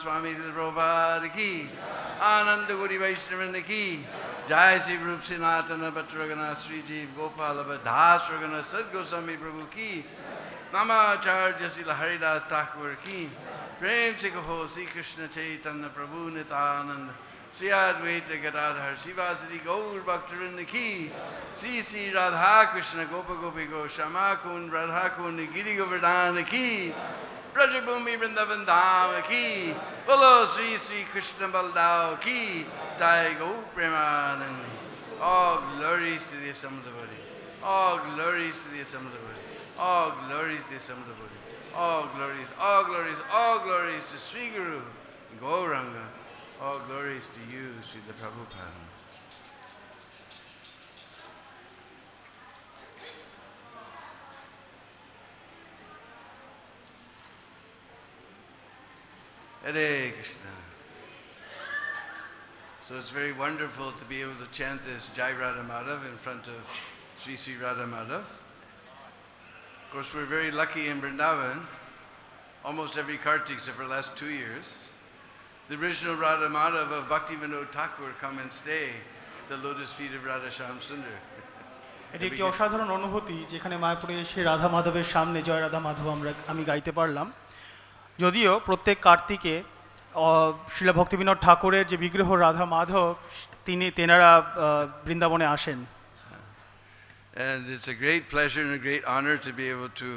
स्वामी प्रभाद की आनंद गुरी वैष्णव की जय श्री रूप सनातन भट्टरगना श्री जीव गोपाल दास रगना सद गोस्वामी प्रभु की नामाचार्य श्री हरिदास ठाकुर की प्रेम से कहो श्री कृष्ण चैतन्य प्रभु नितानंद श्री अद्वैत गदाधर शिवासरी गौर भक्तवृंद की श्री श्री राधा कृष्ण गोप गोपी गो श्यामा कुंड राधा कुंड गिरी गोवर्धन की ब्रजभूमि वृंदावन धाम की बोलो श्री श्री कृष्ण बलदाव की जय गौ Premanand All glories to the Samudra Body. All glories to the Samudra Body. All glories to the Samudra Body. All glories, all glories, all glories to Sri Guru Gauranga. All glories to you, Sri the Prabhupada. Hare Krishna. So it's very wonderful to be able to chant this Jai Radha Madhav in front of Sri Sri Radha Madhav. Of course, we're very lucky in Vrindavan. Almost every Kartik, except for the last two years, the original Radha Madhav of Bhakti Vinod Thakur come and stay at the lotus feet of Radha Sham Sundar. এটি একটি অসাধারণ অনুভূতি যেখানে মায়াপুরে এসে রাধা মাধবের সামনে জয় রাধা মাধব আমরা আমি গাইতে পারলাম যদিও প্রত্যেক কার্তিকে শিলা ভক্তিবিনোদ ঠাকুরের যে বিগ্রহ রাধা মাধব তিনি তেনারা বৃন্দাবনে আসেন And it's a great pleasure and a great honor to be able to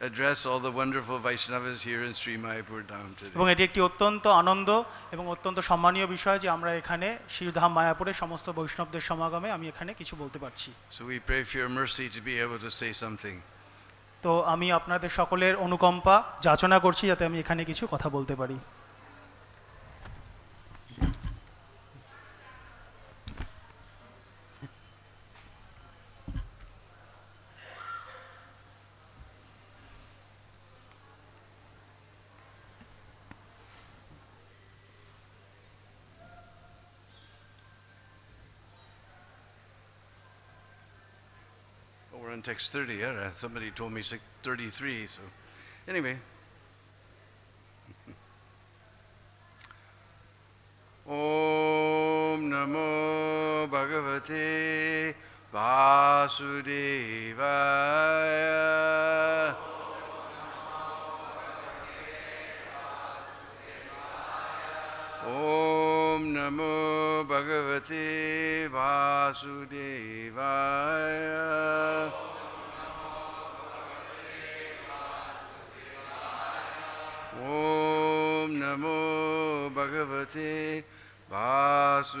address all the wonderful Vaishnavas here in Sri Mayapur Dham today. এবং এটি একটি অত্যন্ত আনন্দ এবং অত্যন্ত সম্মানীয় বিষয় যে আমরা এখানে শ্রীধাম মায়াপুরে সমস্ত বৈষ্ণবদের সমাগমে আমি এখানে কিছু বলতে পারছি So we pray for your mercy to be able to say something. তো আমি আপনাদের সকলের অনুকম্পা যাচনা করছি যাতে আমি এখানে কিছু কথা বলতে পারি। Text 30, yeah? uh, Somebody told me six- 33, so anyway. Om Namo Bhagavate Vasudevaya. Om Namo Bhagavate Vasudevaya. Om Namo Bhagavate Vasudevaya.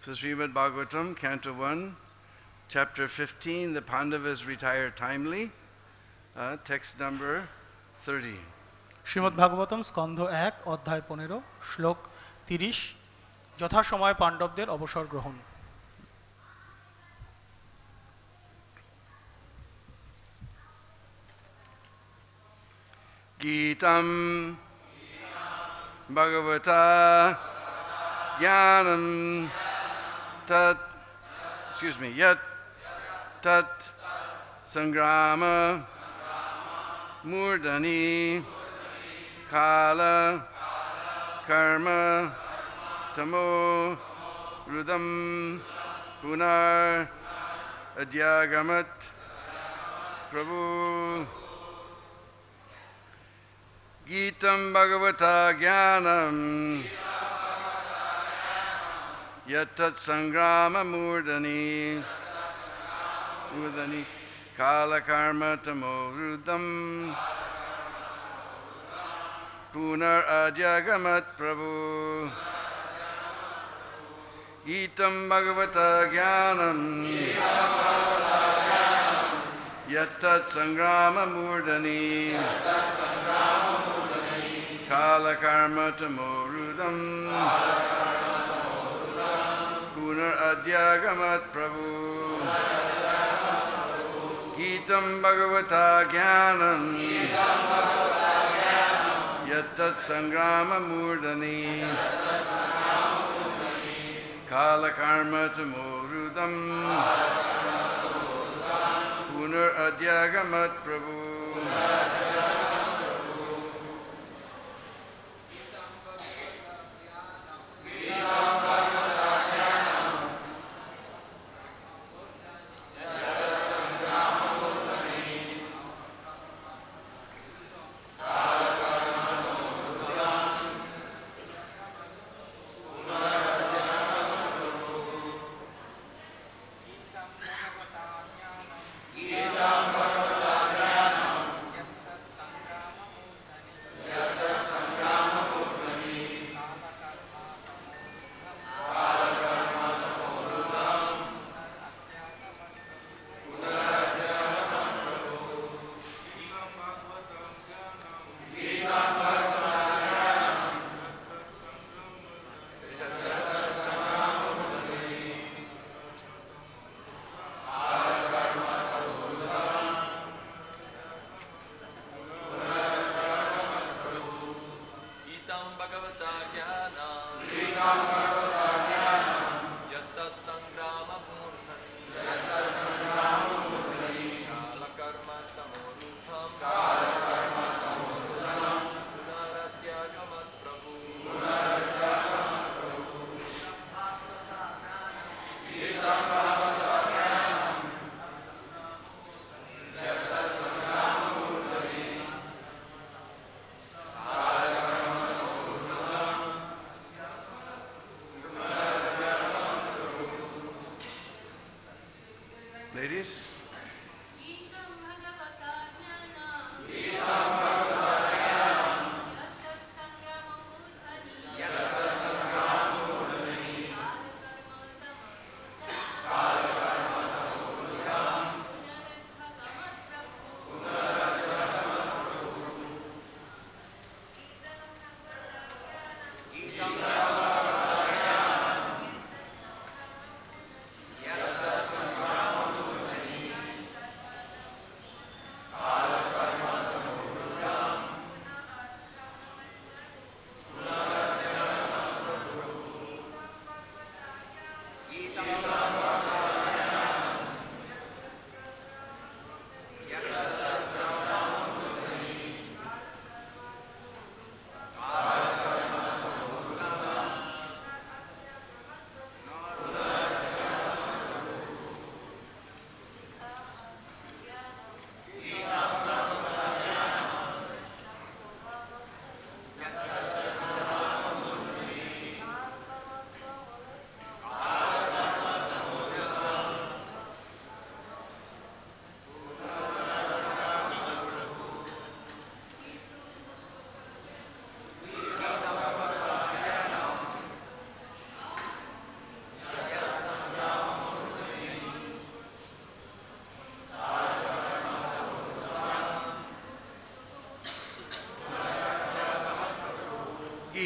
So Srimad Bhagavatam, Canto 1, Chapter 15, the Pandavas retire timely, uh, text number 30. Shrimad Bhagavatam স্কন্ধ এক অধ্যায় পনেরো শ্লোক তিরিশ যথাসময়ে পাণ্ডবদের অবসর গ্রহণ। গীতম ভগবত জ্ঞান তৎসমি তৎ সংগ্রাম মূর্ধনি কাল কর্ম तमो रुदं पुनः अद्यागमत् प्रभु। गीतं भगवता ज्ञानम् यत्तत्सङ्ग्राममूर्धनि मूर्धनि कालकर्मतमो रुदम्। पुनराजगमत् प्रभु। गीतं भगवता ज्ञानम् यत्तत् सङ्ग्राममूर्धनि कालकर्मतमोरुदम्। पुनरद्यागमत् प्रभु। गीतं भगवता ज्ञानम् यत्तत् कालकर्मचमोरुदम् पुनरध्यागमत् प्रभु Thank.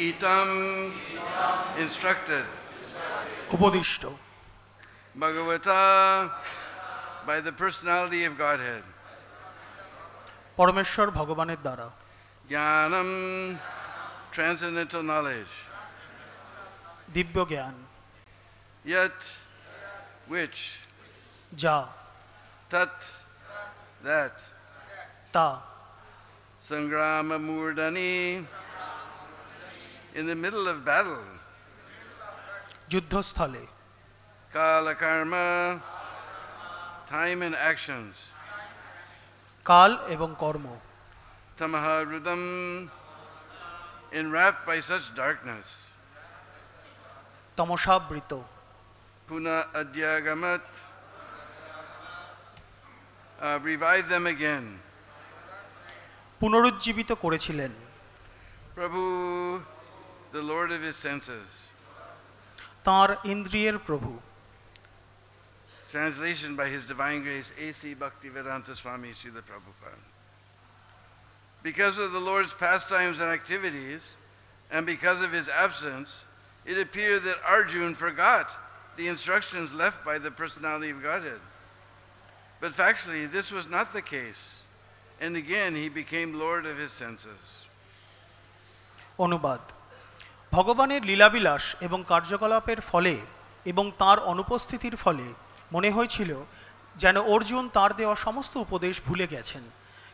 Gitam instructed উপদিষ্ট Bhagavata by the personality of Godhead. পরমেশ্বর ভগবানের দ্বারা Jnanam, transcendental knowledge. দিব্য জ্ঞান Yet, which, যা tat, that, তা Sangrama Murdani, in the middle of battle, যুদ্ধস্থলে Kala Karma, time and actions, কাল এবং কর্ম Tamaha Rudam, enwrapped by such darkness, তমসাবৃত Puna Adyagamat, uh, revive them again. পুনরুজ্জীবিত করেছিলেন Prabhu, the Lord of his senses. তাঁর ইন্দ্রিয়ের প্রভু Translation by His Divine Grace, A.C. Bhaktivedanta Swami Srila Prabhupada. Because of the Lord's pastimes and activities, and because of his absence, it appeared that Arjun forgot the instructions left by the personality of Godhead. But factually, this was not the case. And again, he became Lord of his senses. অনুবাদ ভগবানের লীলাবিলাস এবং কার্যকলাপের ফলে এবং তার অনুপস্থিতির ফলে মনে হয়েছিল যেন অর্জুন তার দেওয়া সমস্ত উপদেশ ভুলে গেছেন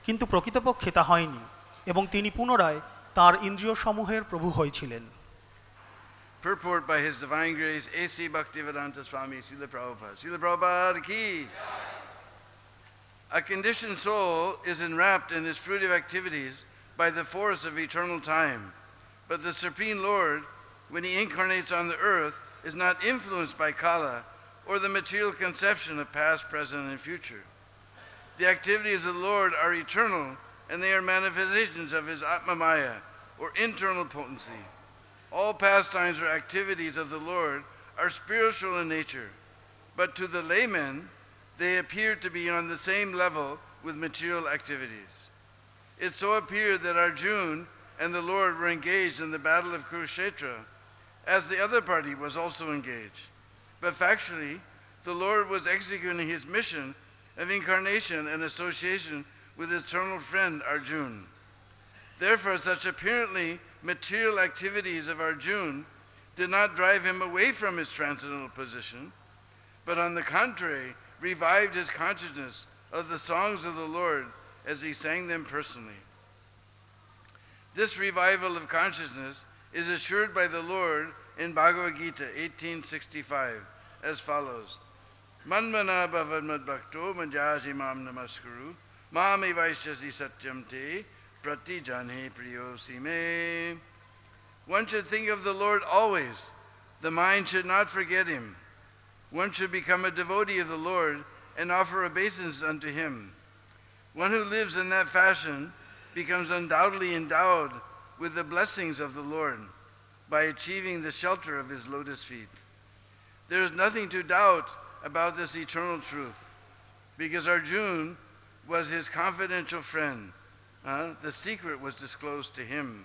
কিন্তু প্রকৃতপক্ষে তা হয়নি এবং তিনি পুনরায় তার ইন্দ্রিয়সমূহের প্রভু হয়েছিলেন Purport by His Divine Grace, A.C. Bhaktivedanta Swami Srila Prabhupada. Srila Prabhupada ki. A conditioned soul is enwrapped in its fruitive activities by the force of eternal time. But the Supreme Lord, when He incarnates on the earth, is not influenced by Kala or the material conception of past, present, and future. The activities of the Lord are eternal and they are manifestations of His Atma Maya or internal potency. All pastimes or activities of the Lord are spiritual in nature, but to the layman, they appear to be on the same level with material activities. It so appeared that Arjun and the Lord were engaged in the battle of Kurukshetra, as the other party was also engaged. But factually, the Lord was executing his mission of incarnation and association with his eternal friend Arjun. Therefore, such apparently material activities of Arjun did not drive him away from his transcendental position, but on the contrary, revived his consciousness of the songs of the Lord as he sang them personally. This revival of consciousness is assured by the Lord in Bhagavad Gita 1865 as follows Manmana bhavad madbhakto manjaji mam namaskuru mami vaishyasi satyam te prati jane priyo sime. One should think of the Lord always. The mind should not forget him. One should become a devotee of the Lord and offer obeisance unto him. One who lives in that fashion becomes undoubtedly endowed with the blessings of the Lord by achieving the shelter of his lotus feet. There is nothing to doubt about this eternal truth because Arjun was his confidential friend. Uh, the secret was disclosed to him.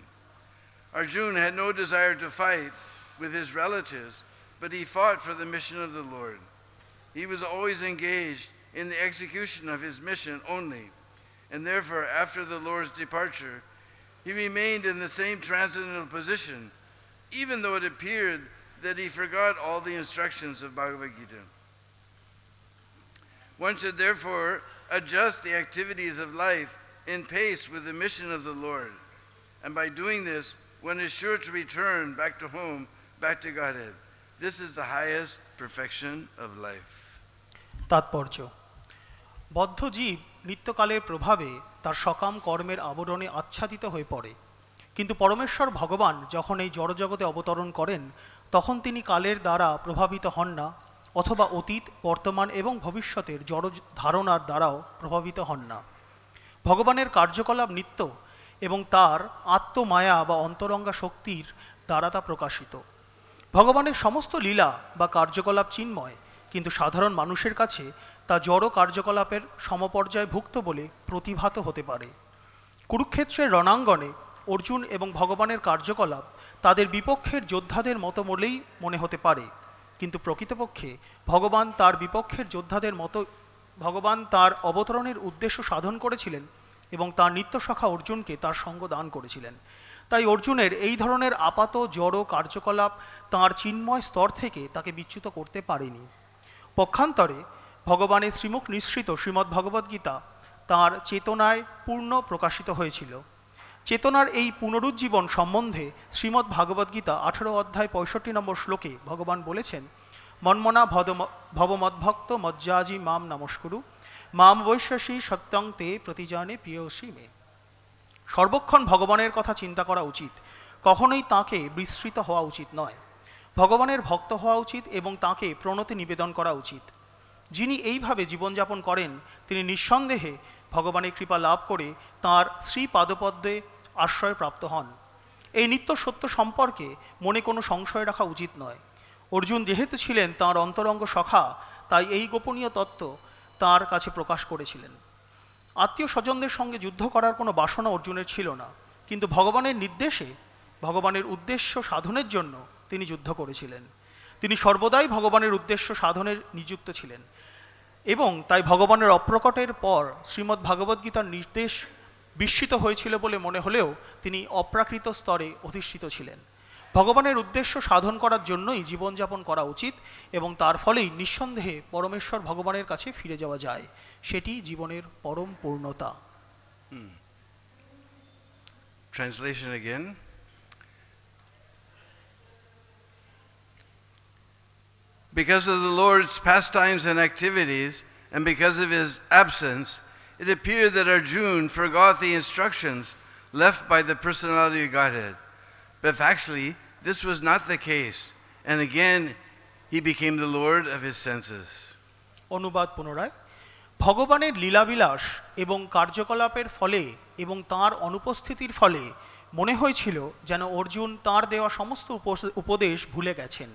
Arjun had no desire to fight with his relatives, but he fought for the mission of the Lord. He was always engaged in the execution of his mission only, and therefore, after the Lord's departure, he remained in the same transcendental position, even though it appeared that he forgot all the instructions of Bhagavad Gita. One should therefore adjust the activities of life in pace with the mission of the Lord. And by doing this, one is sure to return back to home, back to Godhead. This is the highest perfection of life. তাৎপর্য বদ্ধ জীব নিত্যকালের প্রভাবে তার সকাম কর্মের আবরণে আচ্ছাদিত হয়ে পড়ে। কিন্তু পরমেশ্বর ভগবান যখন এই জড়জগতে অবতরণ করেন, তখন তিনি কালের দ্বারা প্রভাবিত হন না, অথবা অতীত, বর্তমান এবং ভবিষ্যতের জড় ধারণার দ্বারাও প্রভাবিত হন না। ভগবানের কার্যকলাপ নিত্য এবং তার আত্মমায়া বা অন্তরঙ্গা শক্তির দ্বারা তা প্রকাশিত। ভগবানের সমস্ত লীলা বা কার্যকলাপ চিন্ময়, কিন্তু সাধারণ মানুষের কাছে তা জড় কার্যকলাপের সমপর্যায় ভুক্ত বলে প্রতিভাত হতে পারে। কুরুক্ষেত্রের রণাঙ্গনে অর্জুন এবং ভগবানের কার্যকলাপ তাদের বিপক্ষের যোদ্ধাদের মতো বলেই মনে হতে পারে। কিন্তু প্রকৃতপক্ষে ভগবান তার বিপক্ষের যোদ্ধাদের মতো, ভগবান তার অবতরণের উদ্দেশ্য সাধন করেছিলেন এবং তার নিত্যসখা অর্জুনকে তার সঙ্গ দান করেছিলেন। তাই অর্জুনের এই ধরনের আপাত জড় কার্যকলাপ তাঁর চিন্ময় স্তর থেকে তাকে বিচ্যুত করতে পারেনি। পক্ষান্তরে ভগবানের শ্রীমুখ নিঃসৃত শ্রীমদ্ ভগবদ্গীতা তাঁর চেতনায় পূর্ণ প্রকাশিত হয়েছিল। চেতনার এই পুনরুজ্জীবন সম্বন্ধে শ্রীমদ্ ভাগবদ্গীতা আঠেরো অধ্যায় পঁয়ষট্টি নম্বর শ্লোকে ভগবান বলেছেন, মন্মনা ভদ ভবমদ্ভক্ত মজ্জাজি মাম নমস্কুরু, মাম বৈশ্বাসী সত্যং তে প্রতিজানে প্রিয়সী মে। সর্বক্ষণ ভগবানের কথা চিন্তা করা উচিত। কখনোই তাকে বিস্মৃত হওয়া উচিত নয়। ভগবানের ভক্ত হওয়া উচিত এবং তাকে প্রণতি নিবেদন করা উচিত। যিনি এইভাবে জীবনযাপন করেন, তিনি নিঃসন্দেহে ভগবানের কৃপা লাভ করে তাঁর শ্রী পাদপদ্মে আশ্রয় প্রাপ্ত হন। এই নিত্য সত্য সম্পর্কে মনে কোনো সংশয় রাখা উচিত নয়। অর্জুন যেহেতু ছিলেন তাঁর অন্তরঙ্গ সখা, তাই এই গোপনীয় তত্ত্ব তার কাছে প্রকাশ করেছিলেন। আত্মীয় স্বজনদের সঙ্গে যুদ্ধ করার কোনো বাসনা অর্জুনের ছিল না, কিন্তু ভগবানের নির্দেশে, ভগবানের উদ্দেশ্য সাধনের জন্য তিনি যুদ্ধ করেছিলেন। তিনি সর্বদাই ভগবানের উদ্দেশ্য সাধনের নিযুক্ত ছিলেন। এবং তাই ভগবানের অপ্রকটের পর শ্রীমদ্ ভাগবদ্গীতার নির্দেশ বিস্মিত হয়েছিল বলে মনে হলেও তিনি অপ্রাকৃত স্তরে অধিষ্ঠিত ছিলেন। ভগবানের উদ্দেশ্য সাধন করার জন্যই জীবনযাপন করা উচিত এবং তার ফলেই নিঃসন্দেহে পরমেশ্বর ভগবানের কাছে ফিরে যাওয়া যায়। সেটি জীবনের পরম পূর্ণতা. Because of the Lord's pastimes and activities, and because of his absence, it appeared that Arjun forgot the instructions left by the personality of Godhead. But actually, this was not the case. And again, he became the Lord of his senses. অনুবাদ পুনরায় ভগবানের লীলাবিলাস এবং কার্যকলাপের ফলে এবং তার অনুপস্থিতির ফলে মনে হয়েছিল যেন অর্জুন তার দেওয়া সমস্ত উপস- উপদেশ ভুলে গেছেন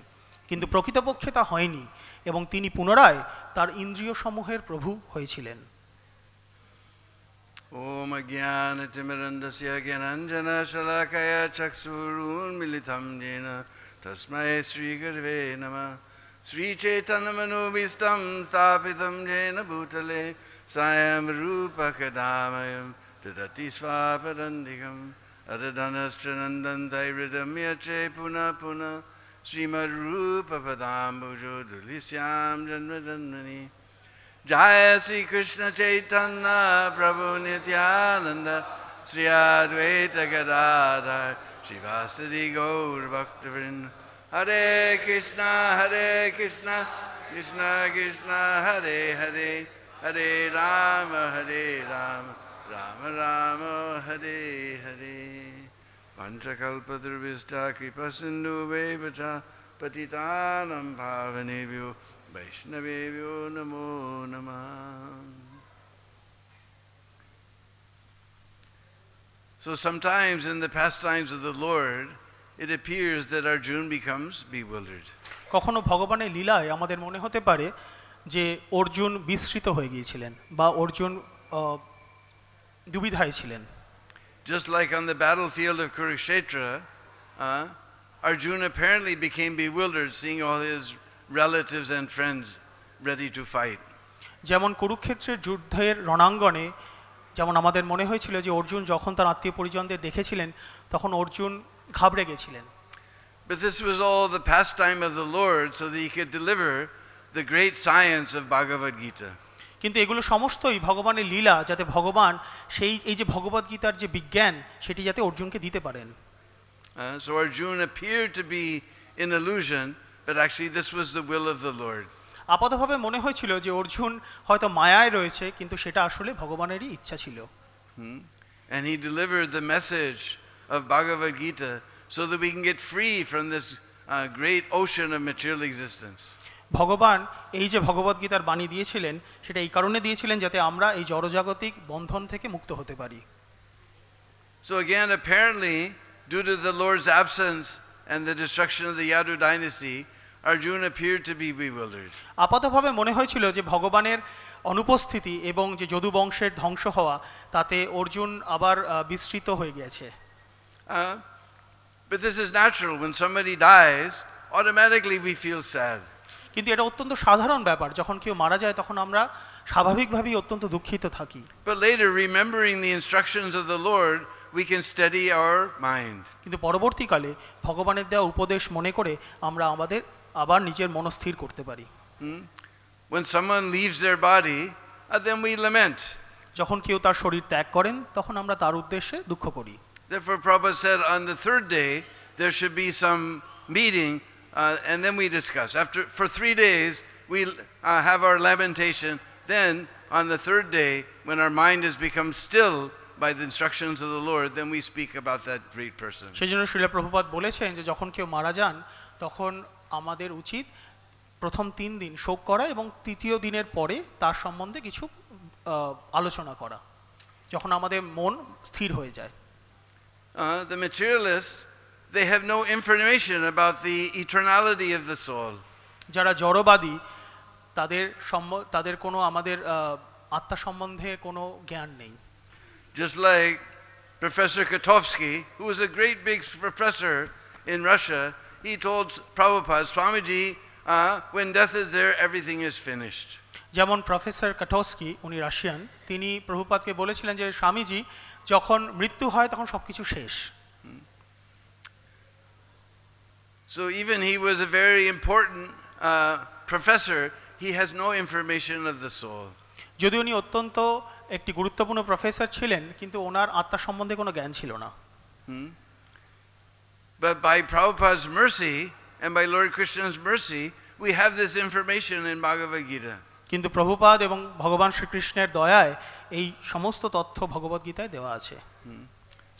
কিন্তু প্রকৃতপক্ষে তা হয়নি এবং তিনি পুনরায় তার ইন্দ্রিয় সমূহের প্রভু হয়েছিলেন ॐ अज्ञानतिमिरन्दस्य ज्ञानाञ्जनशलाकया चक्षुरुन्मिलितं येन तस्मै श्रीगुरवे नमः श्रीचैतन्यमनोभीष्टं स्थापितं येन भूतले सायं रूपकदामयं ददति स्वापदन्तिकम् अदधनश्चनन्दन्तैहृदं यचे पुनः पुनः श्रीमद्रूपपदाम्बुजो दुलिस्यां जन्मजन्मनि जय श्री कृष्ण चैतन्य प्रभु नित्यानंद श्री अद्वैत गदाधर शिवासरी गौर भक्तवृंद हरे कृष्णा हरे कृष्णा कृष्ण कृष्ण हरे हरे हरे राम हरे राम राम राम हरे हरे पंचकल्पतरुविष्टा कृपा सिंधु पतितानं भावनेभ्यो वैष्णवेभ्यो नमो नमः So sometimes in the pastimes of the Lord, it appears that Arjun becomes bewildered. কখনো ভগবানের লীলায় আমাদের মনে হতে পারে যে অর্জুন বিস্মৃত হয়ে গিয়েছিলেন বা অর্জুন আহ, দুবিধায় ছিলেন Just like on the battlefield of Kurukshetra, uh, Arjun apparently became bewildered seeing all his relatives and friends ready to fight. যেমন কুরুক্ষেত্রের যুদ্ধের রণাঙ্গনে যেমন আমাদের মনে হয়েছিল যে অর্জুন যখন তার আত্মীয় পরিজনদের দেখেছিলেন তখন অর্জুন ঘাবড়ে গেছিলেন But this was all the pastime of the Lord so that he could deliver the great science of Bhagavad Gita. কিন্তু এগুলো সমস্তই ভগবানের লীলা যাতে ভগবান সেই এই যে ভগবদ গীতার যে বিজ্ঞান সেটি যাতে অর্জুনকে দিতে পারেন। আপাতভাবে মনে হয়েছিল যে অর্জুন হয়তো মায়ায় রয়েছে কিন্তু সেটা আসলে ভগবানেরই ইচ্ছা ছিল। hmm? And he delivered the message of Bhagavad Gita so that we can get free from this uh, great ocean of material existence. ভগবান এই যে ভগবদ গীতার বাণী দিয়েছিলেন সেটা এই কারণে দিয়েছিলেন যাতে আমরা এই জড়জাগতিক বন্ধন থেকে মুক্ত হতে পারি So again, apparently, due to the Lord's absence and the destruction of the Yadu dynasty, Arjun appeared to be bewildered. আপাতভাবে মনে হয়েছিল যে ভগবানের অনুপস্থিতি এবং যে যদু বংশের ধ্বংস হওয়া তাতে অর্জুন আবার আহ, বিস্মৃত হয়ে Uh, but this is natural. When somebody dies, automatically we feel sad. কিন্তু এটা অত্যন্ত সাধারণ ব্যাপার। যখন কেউ মারা যায় তখন আমরা স্বাভাবিকভাবেই অত্যন্ত দুঃখিত থাকি। কিন্তু পরবর্তীকালে ভগবানের দেওয়া উপদেশ মনে করে আমরা আমাদের আবার নিজের মনস্থির করতে পারি। uh, যখন কেউ তার শরীর ত্যাগ করেন তখন আমরা তার উদ্দেশ্যে দুঃখ করি। Therefore, Prabhupada said on the third day there should be some meeting uh, and then we discuss. After, for three days, we uh, have our lamentation. Then, on the third day, when our mind has become still by the instructions of the Lord, then we speak about that great person. সেই জন্য শিলা প্রভুপাত বলেছেন যে যখন কেউ মারা যান তখন আমাদের উচিত প্রথম তিন দিন শোক করা এবং তৃতীয় দিনের পরে তার সম্বন্ধে কিছু আহ, আলোচনা করা যখন আমাদের মন স্থির হয়ে যায় Uh, the materialists, they have no information about the eternality of the soul. যারা জড়বাদী তাদের সম্ব- তাদের কোনো আমাদের আহ, আত্মা সম্বন্ধে কোনো জ্ঞান নেই Just like Professor Katovsky, who was a great big professor in Russia, he told Prabhupada, Swamiji, uh, when death is there, everything is finished. যেমন প্রফেসর কাটস্কি উনি রাশিয়ান তিনি প্রভুপাতকে বলেছিলেন যে স্বামীজি যখন মৃত্যু হয় তখন সব কিছু শেষ So even he was a very important uh, professor, he has no information of the soul. যদিও উনি অত্যন্ত একটি গুরুত্বপূর্ণ প্রফেসর ছিলেন কিন্তু ওনার আত্মা সম্বন্ধে কোনো জ্ঞান ছিল না But by Prabhupada's mercy and by Lord Krishna's mercy, we have this information in Bhagavad Gita. কিন্তু প্রভুপাদ এবং ভগবান শ্রীকৃষ্ণের দয়ায় এই সমস্ত তথ্য ভগবদ্গীতায় দেওয়া আছে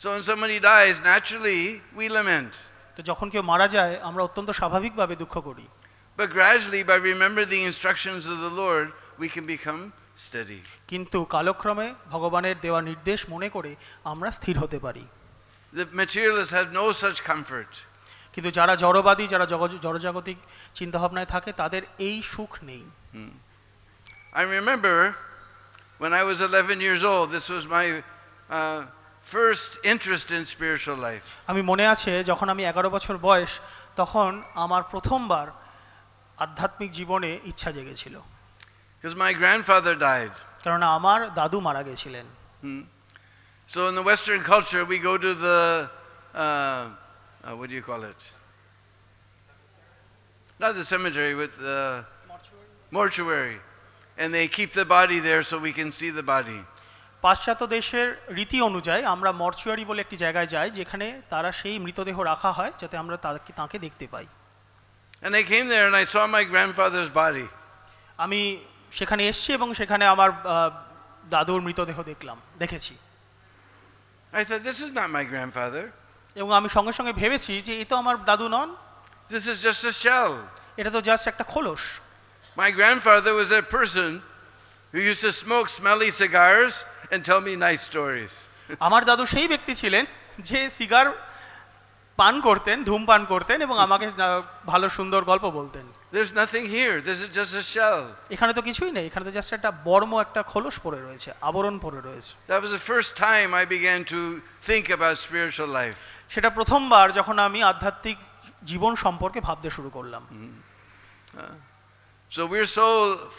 So when somebody dies, naturally we lament. তো যখন কেউ মারা যায় আমরা অত্যন্ত স্বাভাবিকভাবে দুঃখ করি But gradually, by remembering the instructions of the Lord, we can become steady. কিন্তু কালক্রমে ভগবানের দেওয়া নির্দেশ মনে করে আমরা স্থির হতে পারি The materialists have no such comfort. কিন্তু যারা জড়বাদী যারা জগ- জড়জাগতিক চিন্তাভাবনায় থাকে তাদের এই সুখ নেই I remember when I was 11 years old, this was my uh, first interest in spiritual life. আমি মনে আছে যখন আমি এগারো বছর বয়স তখন আমার প্রথমবার আধ্যাত্মিক জীবনে ইচ্ছা জেগেছিল Because my grandfather died. কেননা আমার দাদু মারা গেছিলেন Hmm. So in the Western culture, we go to the, uh, uh, what do you call it? Not the cemetery, but the mortuary. And they keep the body there so we can see the body. পাশ্চাত্য দেশের রীতি অনুযায়ী আমরা mortuary বলে একটি জায়গায় যাই যেখানে তারা সেই মৃতদেহ রাখা হয় যাতে আমরা তাকে তাকে দেখতে পাই And I came there and I saw my grandfather's body. আমি সেখানে এসেছি এবং সেখানে আমার দাদুর মৃতদেহ দেখলাম দেখেছি I thought, this is not my grandfather. এবং আমি সঙ্গে সঙ্গে ভেবেছি যে এ তো আমার দাদু নন This is just a shell. এটা তো জাস্ট একটা খোলস My grandfather was a person who used to smoke smelly cigars and tell me nice stories. আমার দাদু সেই ব্যক্তি ছিলেন যে সিগার পান করতেন ধূমপান করতেন এবং আমাকে আহ, ভালো সুন্দর গল্প বলতেন There's nothing here. This is just a shell. এখানে তো কিছুই নেই এখানে তো জাস্ট একটা বর্ম একটা খোলস পড়ে রয়েছে আবরণ পড়ে রয়েছে That was the first time I began to think about spiritual life. সেটা প্রথমবার যখন আমি আধ্যাত্মিক জীবন সম্পর্কে ভাবতে শুরু করলাম So we're so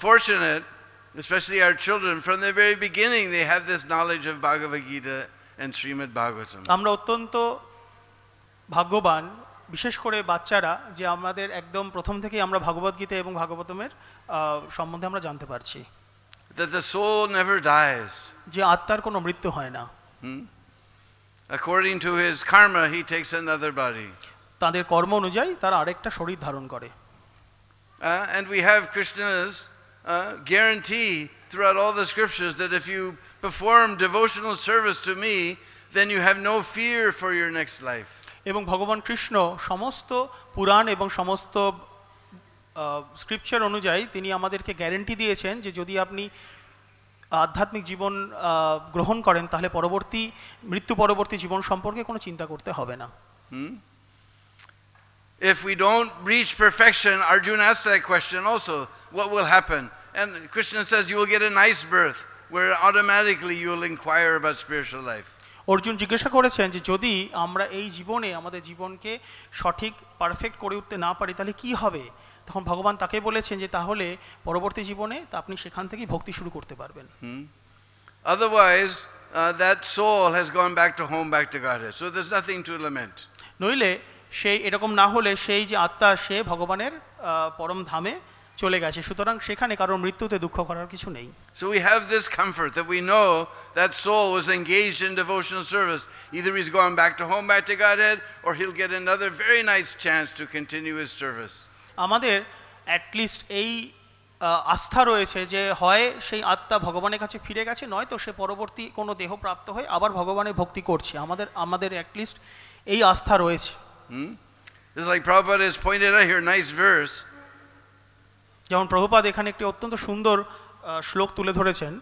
fortunate, especially our children, from the very beginning they have this knowledge of Bhagavad Gita and Srimad Bhagavatam. আমরা অত্যন্ত ভাগ্যবান বিশেষ করে বাচ্চারা যে আমাদের একদম প্রথম থেকেই আমরা ভগবদ্গীতা এবং ভাগবতমের সম্বন্ধে আমরা জানতে পারছি That the soul never dies. যে আত্মার কোনো মৃত্যু হয় না Hmm? According to his karma, he takes another body. তাদের কর্ম অনুযায়ী তারা আরেকটা শরীর ধারণ করে Uh, and we have Krishna's uh, guarantee throughout all the scriptures that if you perform devotional service to me, then you have no fear for your next life. এবং ভগবান কৃষ্ণ সমস্ত পুরাণ এবং সমস্ত স্ক্রিপচার অনুযায়ী তিনি আমাদেরকে গ্যারেন্টি দিয়েছেন যে যদি আপনি আধ্যাত্মিক জীবন গ্রহণ করেন তাহলে পরবর্তী মৃত্যু পরবর্তী জীবন সম্পর্কে কোনো চিন্তা করতে হবে না Hmm? If we don't reach perfection, Arjuna asked that question also what will happen? And Krishna says you will get a nice birth where automatically you will inquire about spiritual life. Arjun জিজ্ঞাসা করেছেন যে যদি আমরা এই জীবনে আমাদের জীবনকে সঠিক পারফেক্ট করে উঠতে না পারি তাহলে কি হবে তখন ভগবান তাকে বলেছেন যে তাহলে পরবর্তী জীবনে তা আপনি সেখান থেকেই ভক্তি শুরু করতে পারবেন Otherwise, uh, that soul has gone back to home, back to Godhead. So there's nothing to lament. নইলে সেই এরকম না হলে সেই যে আত্মা সে ভগবানের পরম ধামে চলে গেছে। সুতরাং সেখানে কারোর মৃত্যুতে দুঃখ করার কিছু নেই। So we have this comfort that we know that soul was engaged in devotional service either is going back to home back to Godhead or he will get another very nice chance to continue his service আমাদের at least এই আস্থা রয়েছে যে হয় সেই আত্মা ভগবানের কাছে ফিরে গেছে নয় তো সে পরবর্তী কোনো দেহ প্রাপ্ত হয়ে আবার ভগবানের ভক্তি করছে। আমাদের আমাদের অ্যাট লিস্ট এই আস্থা রয়েছে। Hmm? It's like Prabhupada has pointed out here, nice verse. যেমন প্রভুপাদ এখানে একটি অত্যন্ত সুন্দর আহ, শ্লোক তুলে ধরেছেন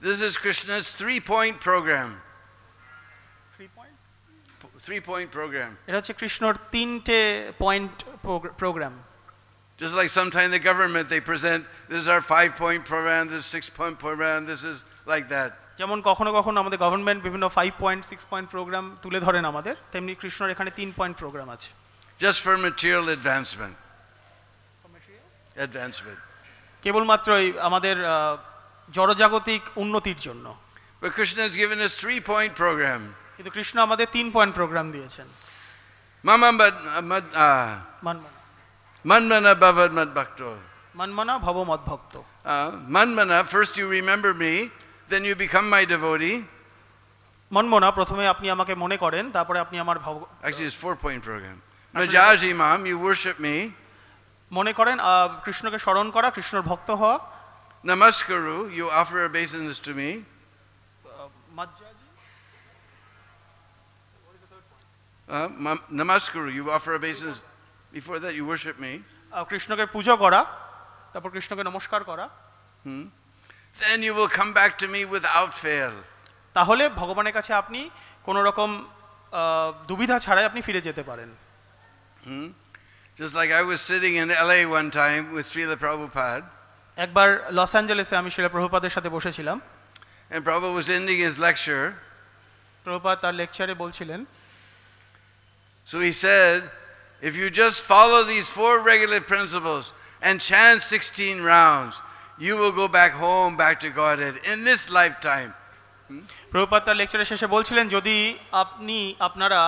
This is Krishna's three point program. Three point program. এটা হচ্ছে কৃষ্ণর তিনটে point programme Just like sometimes the government, they present this is our five point program, this is six point program, this is like that. যেমন কখনো কখনো আমাদের government বিভিন্ন five point six point program তুলে ধরেন আমাদের তেমনি কৃষ্ণর এখানে তিন পয়েন্ট প্রোগ্রাম আছে। Just for material advancement. Advancement. কেবলমাত্র আমাদের জড়জাগতিক উন্নতির জন্য। But Krishna has given us three point program. কিন্তু কৃষ্ণ আমাদের তিন পয়েন্ট প্রোগ্রাম দিয়েছেন। Mad, uh, mad, uh, মানমনা মানমনা ভব Uh, manmana, first you remember me, then you become my devotee. মনমনা প্রথমে আপনি আমাকে মনে করেন তারপরে আপনি আমার ভব Actually, it's four point program. Actually- Majaji mam, you worship me. মনে করেন কৃষ্ণকে স্মরণ করা কৃষ্ণর ভক্ত হওয়া Namaskaru, you offer obeisance to me. Uh, namaskaru, you offer obeisance. Before that, you worship me. কৃষ্ণকে পুজো করা তারপর কৃষ্ণকে নমস্কার করা Hmm? Then you will come back to me without fail. তাহলে ভগবানের কাছে আপনি কোনো রকম আহ, দুবিধা ছাড়াই আপনি ফিরে যেতে পারেন Hmm? Just like I was sitting in LA one time with Srila Prabhupada, একবার লস অ্যাঞ্জেলেসে আমি শিলা প্রভুপাদের সাথে বসেছিলাম and Prabhupada was ending his lecture. Prabhupada তার লেকচারে বলছিলেন So he said, if you just follow these four regular principles and chant 16 rounds, you will go back home, back to Godhead in this lifetime. Prabhupada তার লেকচারের শেষে বলছিলেন যদি আপনি আপনারা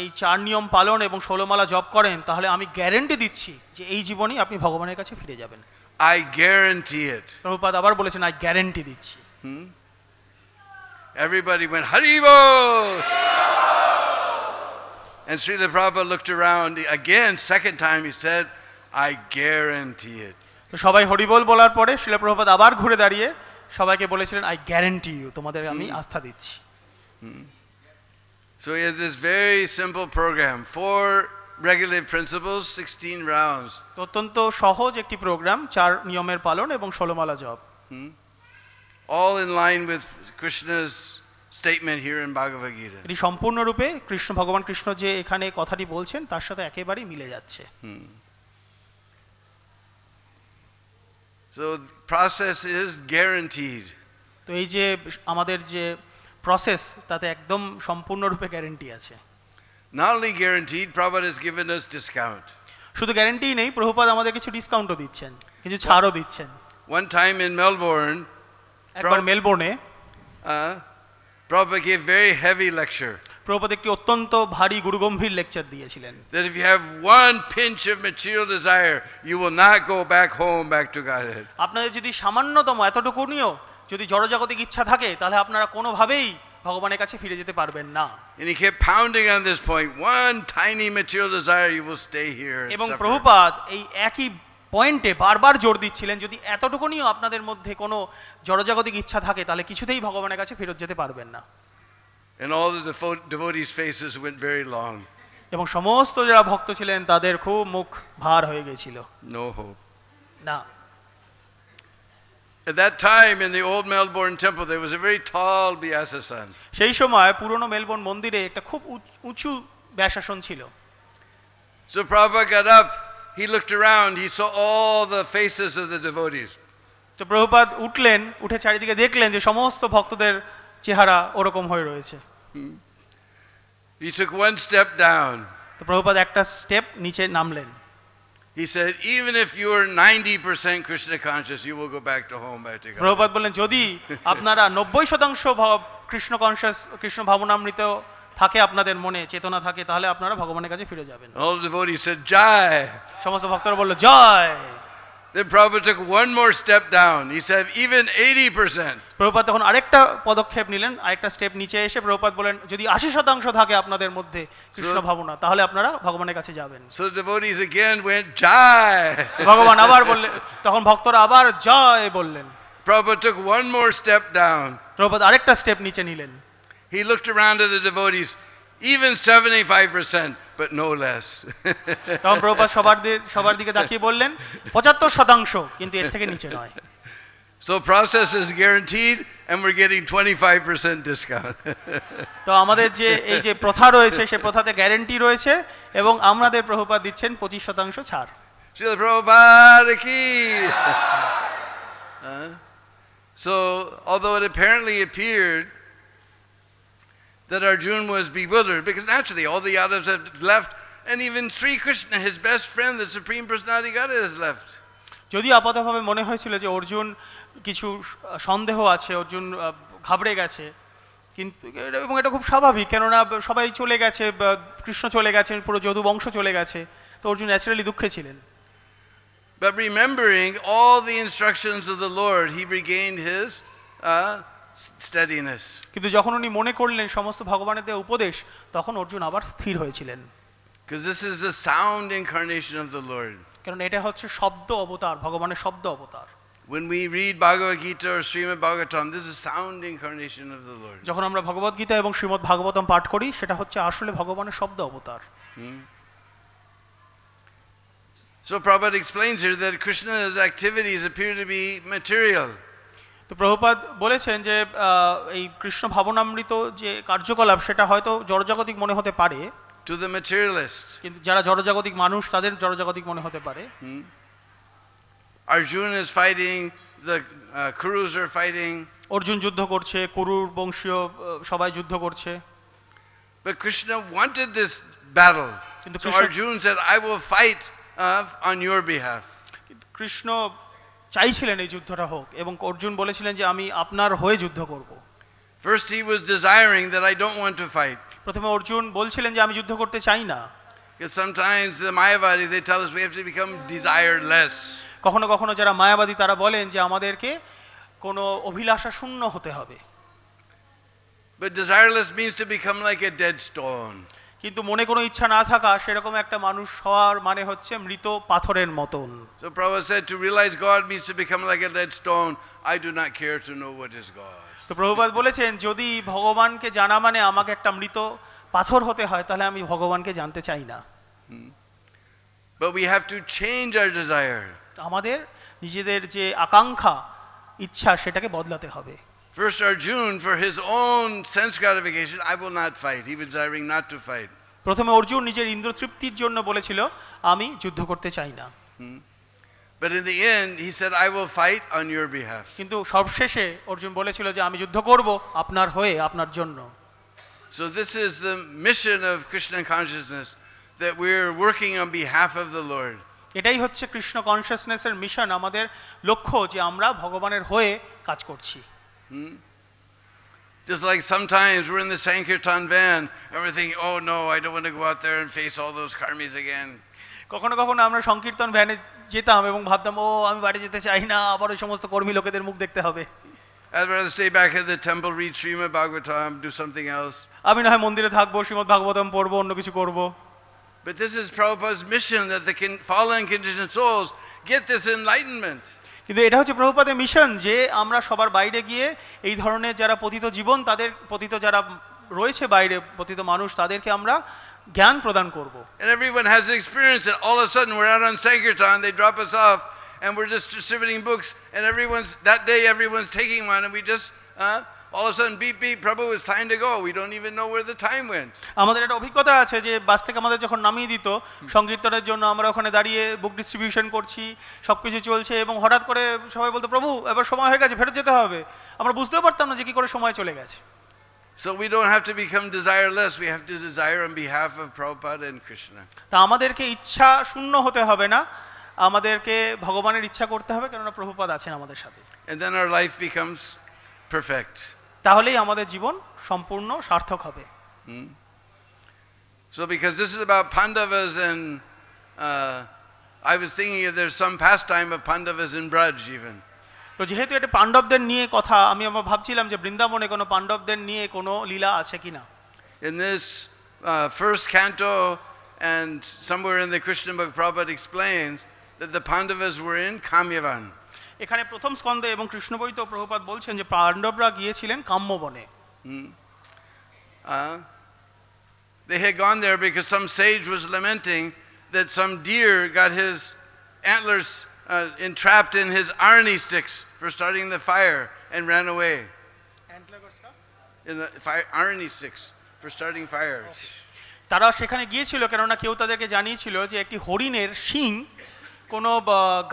এই চার নিয়ম পালন এবং ষোলোমালা জব করেন তাহলে আমি গ্যারেন্টি দিচ্ছি যে এই জীবনেই আপনি ভগবানের কাছে ফিরে যাবেন। আই গ্যারেন্টি ইট প্রভুপাত আবার বলেছেন আই গ্যারেন্টি দিচ্ছি। Everybody when Hari bol and Shri the Prabhupada looked around again second time he said I guarantee it তো সবাই হরিবোল বলার পরে শিলা প্রভুপাদ আবার ঘুরে দাঁড়িয়ে সবাইকে বলেছিলেন আই গ্যারেন্টি ইউ তোমাদের আমি আস্থা দিচ্ছি। So we had this very simple program. Four regular principles, 16 rounds. অত্যন্ত সহজ একটি প্রোগ্রাম চার নিয়মের পালন এবং ষোলোমালা জপ। all in line with Krishna's statement here in Bhagavad Gita. এটি সম্পূর্ণরূপে কৃষ্ণ ভগবান কৃষ্ণ যে এখানে কথাটি বলছেন তার সাথে একেবারেই মিলে যাচ্ছে। So the process is guaranteed. তো এই যে আমাদের যে প্রসেস তাতে একদম সম্পূর্ণরূপে গ্যারেন্টি আছে Not only guaranteed, Prabhupada has given us discount. শুধু গ্যারেন্টি নেই প্রভুপাদ আমাদের কিছু ডিসকাউন্টও দিচ্ছেন কিছু ছাড়ও দিচ্ছেন One time in Melbourne, একবার Pro- মেলবোর্নে uh, Prabhupada gave very heavy lecture Prabhupada একটি অত্যন্ত ভারী গুরুগম্ভীর লেকচার দিয়েছিলেন that if you have one pinch of material desire, you will not go back home, back to Godhead. আপনাদের যদি সামান্যতম এতটুকু নিয়েও যদি জড়জাগতিক ইচ্ছা থাকে তাহলে আপনারা কোনোভাবেই ভগবানের কাছে ফিরে যেতে পারবেন না And he kept pounding on this point. One tiny material desire, you will stay here. এবং. প্রভুপাদ এই একই পয়েন্টে বারবার জোর দিচ্ছিলেন যদি এতটুকুনিও আপনাদের মধ্যে কোনো জড়জাগতিক ইচ্ছা থাকে তাহলে কিছুতেই ভগবানের কাছে ফেরত যেতে পারবেন না And all the devo- devotees' faces went very long. এবং সমস্ত যারা ভক্ত ছিলেন তাদের খুব মুখ ভার হয়ে গেছিল No hope. না At that time in the old Melbourne temple, there was a very tall Vyasasan. সেই সময় পুরনো মেলবোর্ন মন্দিরে একটা খুব উচ- উঁচু ব্যাসাসন ছিল So Prabhupada got up, he looked around, he saw all the faces of the devotees. তো প্রভুপাদ উঠলেন উঠে চারিদিকে দেখলেন যে সমস্ত ভক্তদের চেহারা ওরকম হয়ে রয়েছে He took one step down. তো প্রভুপাদ একটা স্টেপ নিচে নামলেন He said, even if you are 90% Krishna conscious, you will go back to home, God. Prabhupada বললেন যদি আপনারা নব্বই শতাংশ ভ- কৃষ্ণ কনসাস কৃষ্ণ ভাবনামৃত থাকে আপনাদের মনে চেতনা থাকে তাহলে আপনারা ভগবানের কাছে ফিরে যাবেন All the devotees said, Jai. সমস্ত ভক্তরা বলল জয় Then Prabhupada took one more step down. He said, even 80%. Prabhupada তখন আরেকটা পদক্ষেপ নিলেন আরেকটা স্টেপ নিচে এসে প্রভুপাদ বলেন যদি আশি শতাংশ থাকে আপনাদের মধ্যে কৃষ্ণ ভাবনা তাহলে আপনারা ভগবানের কাছে যাবেন So the devotees again went, Jai. ভগবান আবার বললেন তখন ভক্তরা আবার জয় বললেন Prabhupada took one more step down. Prabhupada আরেকটা স্টেপ নিচে নিলেন He looked around at the devotees, even 75%, but no less. তখন প্রভুপাদ সবার দি- সবার দিকে তাকিয়ে বললেন পঁচাত্তর শতাংশ কিন্তু এর থেকে নিচে নয় so process is guaranteed, and we're getting 25% discount. তো আমাদের যে এই যে প্রথা রয়েছে সে প্রথাতে গ্যারেন্টি রয়েছে এবং আমাদের প্রভুপাদ দিচ্ছেন পঁচিশ শতাংশ ছাড় Srila Prabhupada ki. Huh? So, although it apparently appeared that Arjun was bewildered, because naturally all the Yadavas have left, and even Sri Krishna, his best friend, the Supreme Personality Godhead, has left. যদি আপাতভাবে মনে হয়েছিল যে অর্জুন কিছু সন্দেহ আছে অর্জুন আহ, ঘাবড়ে গেছে কিন্তু এটা- এবং এটা খুব স্বাভাবিক কেননা সবাই চলে গেছে বা কৃষ্ণ চলে গেছেন পুরো যদু বংশ চলে গেছে তো অর্জুন ন্যাচারালি দুঃখে ছিলেন But remembering all the instructions of the Lord, he regained his uh, steadiness. কিন্তু যখন উনি মনে করলেন সমস্ত ভগবানের দেওয়া উপদেশ তখন অর্জুন আবার স্থির হয়েছিলেন Because this is the sound incarnation of the Lord. কারণ এটা হচ্ছে শব্দ অবতার ভগবানের শব্দ অবতার When we read Bhagavad Gita or Srimad Bhagavatam, this is sound incarnation of the Lord. যখন আমরা ভগবদ গীতা এবং শ্রীমদ্ ভাগবতম পাঠ করি সেটা হচ্ছে আসলে ভগবানের শব্দ অবতার So Prabhupada explains here that Krishna's activities appear to be material. তো প্রভুপাদ বলেছেন যে এই কৃষ্ণ ভাবনামৃত যে কার্যকলাপ সেটা হয়তো জড়জাগতিক মনে হতে পারে To the materialist, কিন্তু যারা জড়জাগতিক মানুষ তাদের জড়জাগতিক মনে হতে পারে is fighting, the uh, Kurus are fighting, Arjun যুদ্ধ করছে কুরুর বংশীয় সবাই যুদ্ধ করছে but Krishna wanted this battle. কিন্তু So Arjuna said, I will fight uh, on your behalf. Krishna চাইছিলেন এই যুদ্ধটা হোক এবং অর্জুন বলেছিলেন যে আমি আপনার হয়ে যুদ্ধ করব। First he was desiring that I don't want to fight প্রথমে অর্জুন বলছিলেন যে আমি যুদ্ধ করতে চাই না। Because sometimes the mayavadi they tell us we have to become desireless. কখনো কখনো যারা মায়াবাদী তারা বলেন যে আমাদেরকে কোনো অভিলাষা শূন্য হতে হবে। But ডিজায়ারলেস means to become like a dead stone. কিন্তু মনে কোনো ইচ্ছা না থাকা সেরকম একটা মানুষ হওয়ার মানে হচ্ছে মৃত পাথরের মতন। সো প্রভু to realize God miss to become like a red I do not care to know what is God তো প্রভুপাদ বলেছেন যদি ভগবানকে জানা মানে আমাকে একটা মৃত পাথর হতে হয় তাহলে আমি ভগবানকে জানতে চাই না। But we have to change our desire আমাদের নিজেদের যে আকাঙ্ক্ষা ইচ্ছা সেটাকে বদলাতে হবে। First Arjuna for his own sense gratification I will not fight he is desiring not to fight প্রথমে অর্জুন নিজের ইন্দ্র তৃপ্তির জন্য বলেছিল আমি যুদ্ধ করতে চাই না But in the end, he said, I will fight on your behalf. কিন্তু সবশেষে অর্জুন বলেছিল যে আমি যুদ্ধ করব আপনার হয়ে আপনার জন্য So this is the mission of Krishna consciousness, that we're working on behalf of the Lord. এটাই হচ্ছে কৃষ্ণ কনসিয়াসনেসের মিশন আমাদের লক্ষ্য যে আমরা ভগবানের হয়ে কাজ করছি Just like sometimes we're in the Sankirtan van and we're thinking, oh no, I don't want to go out there and face all those karmis again. কখনো কখনো আমরা সংকীর্তন ভ্যানে যেতাম এবং ভাবতাম ও আমি বাড়ি যেতে চাই না আবার ওই সমস্ত কর্মী লোকেদের মুখ দেখতে হবে I'd rather stay back at the temple, read Srimad Bhagavatam, do something else. আমি না হয় মন্দিরে থাকবো শ্রীমদ ভাগবতম পড়বো অন্য কিছু করব But this is Prabhupada's mission that the con- fallen conditioned souls get this enlightenment. কিন্তু এটা হচ্ছে প্রভুপাদের মিশন যে আমরা সবার বাইরে গিয়ে এই ধরনের যারা পতিত জীবন তাদের পতিত যারা রয়েছে বাইরে পতিত মানুষ তাদেরকে আমরা জ্ঞান প্রদান করব And everyone has the experience that all of a sudden we're out on Sankirtan, they drop us off, and we're just distributing books, and everyone's, that day everyone's taking one, and we just, uh, all of a sudden, beep, beep, Prabhu, it's time to go. We don't even know where the time went. আমাদের একটা অভিজ্ঞতা আছে যে বাস থেকে আমাদের যখন নামিয়ে দিত সংকীর্তনের জন্য আমরা ওখানে দাঁড়িয়ে বুক ডিস্ট্রিবিউশন করছি সব কিছু চলছে এবং হঠাৎ করে সবাই বলতো প্রভু এবার সময় হয়ে গেছে ফেরত যেতে হবে আমরা বুঝতেও পারতাম না যে কি করে সময় চলে গেছে So we don't have to become desireless, we have to desire on behalf of Prabhupada and Krishna. তা আমাদেরকে ইচ্ছা শূন্য হতে হবে না আমাদেরকে ভগবানের ইচ্ছা করতে হবে কেননা প্রভুপাদ আছেন আমাদের সাথে And then our life becomes perfect. তাহলেই আমাদের জীবন সম্পূর্ণ সার্থক হবে So because this is about Pandavas and uh, I was thinking if there's some pastime of Pandavas in Braj even. তো যেহেতু এটা পাণ্ডবদের নিয়ে কথা আমি আবার ভাবছিলাম যে বৃন্দাবনে কোনো পাণ্ডবদের নিয়ে কোনো লীলা আছে কিনা In this uh, first canto and somewhere in the Krishna book, Prabhupada explains that the Pandavas were in Kamyavan. এখানে প্রথম স্কন্ধে এবং কৃষ্ণবৈত প্রভুপাত বলছেন যে পাণ্ডবরা গিয়েছিলেন কাম্যবনে Uh, they had gone there because some sage was lamenting that some deer got his antlers uh, entrapped in his irony sticks for starting the fire and ran away. In the fire, irony sticks for starting fires. তারা সেখানে গিয়েছিল কেননা কেউ তাদেরকে জানিয়েছিল যে একটি হরিণের শিং কোনো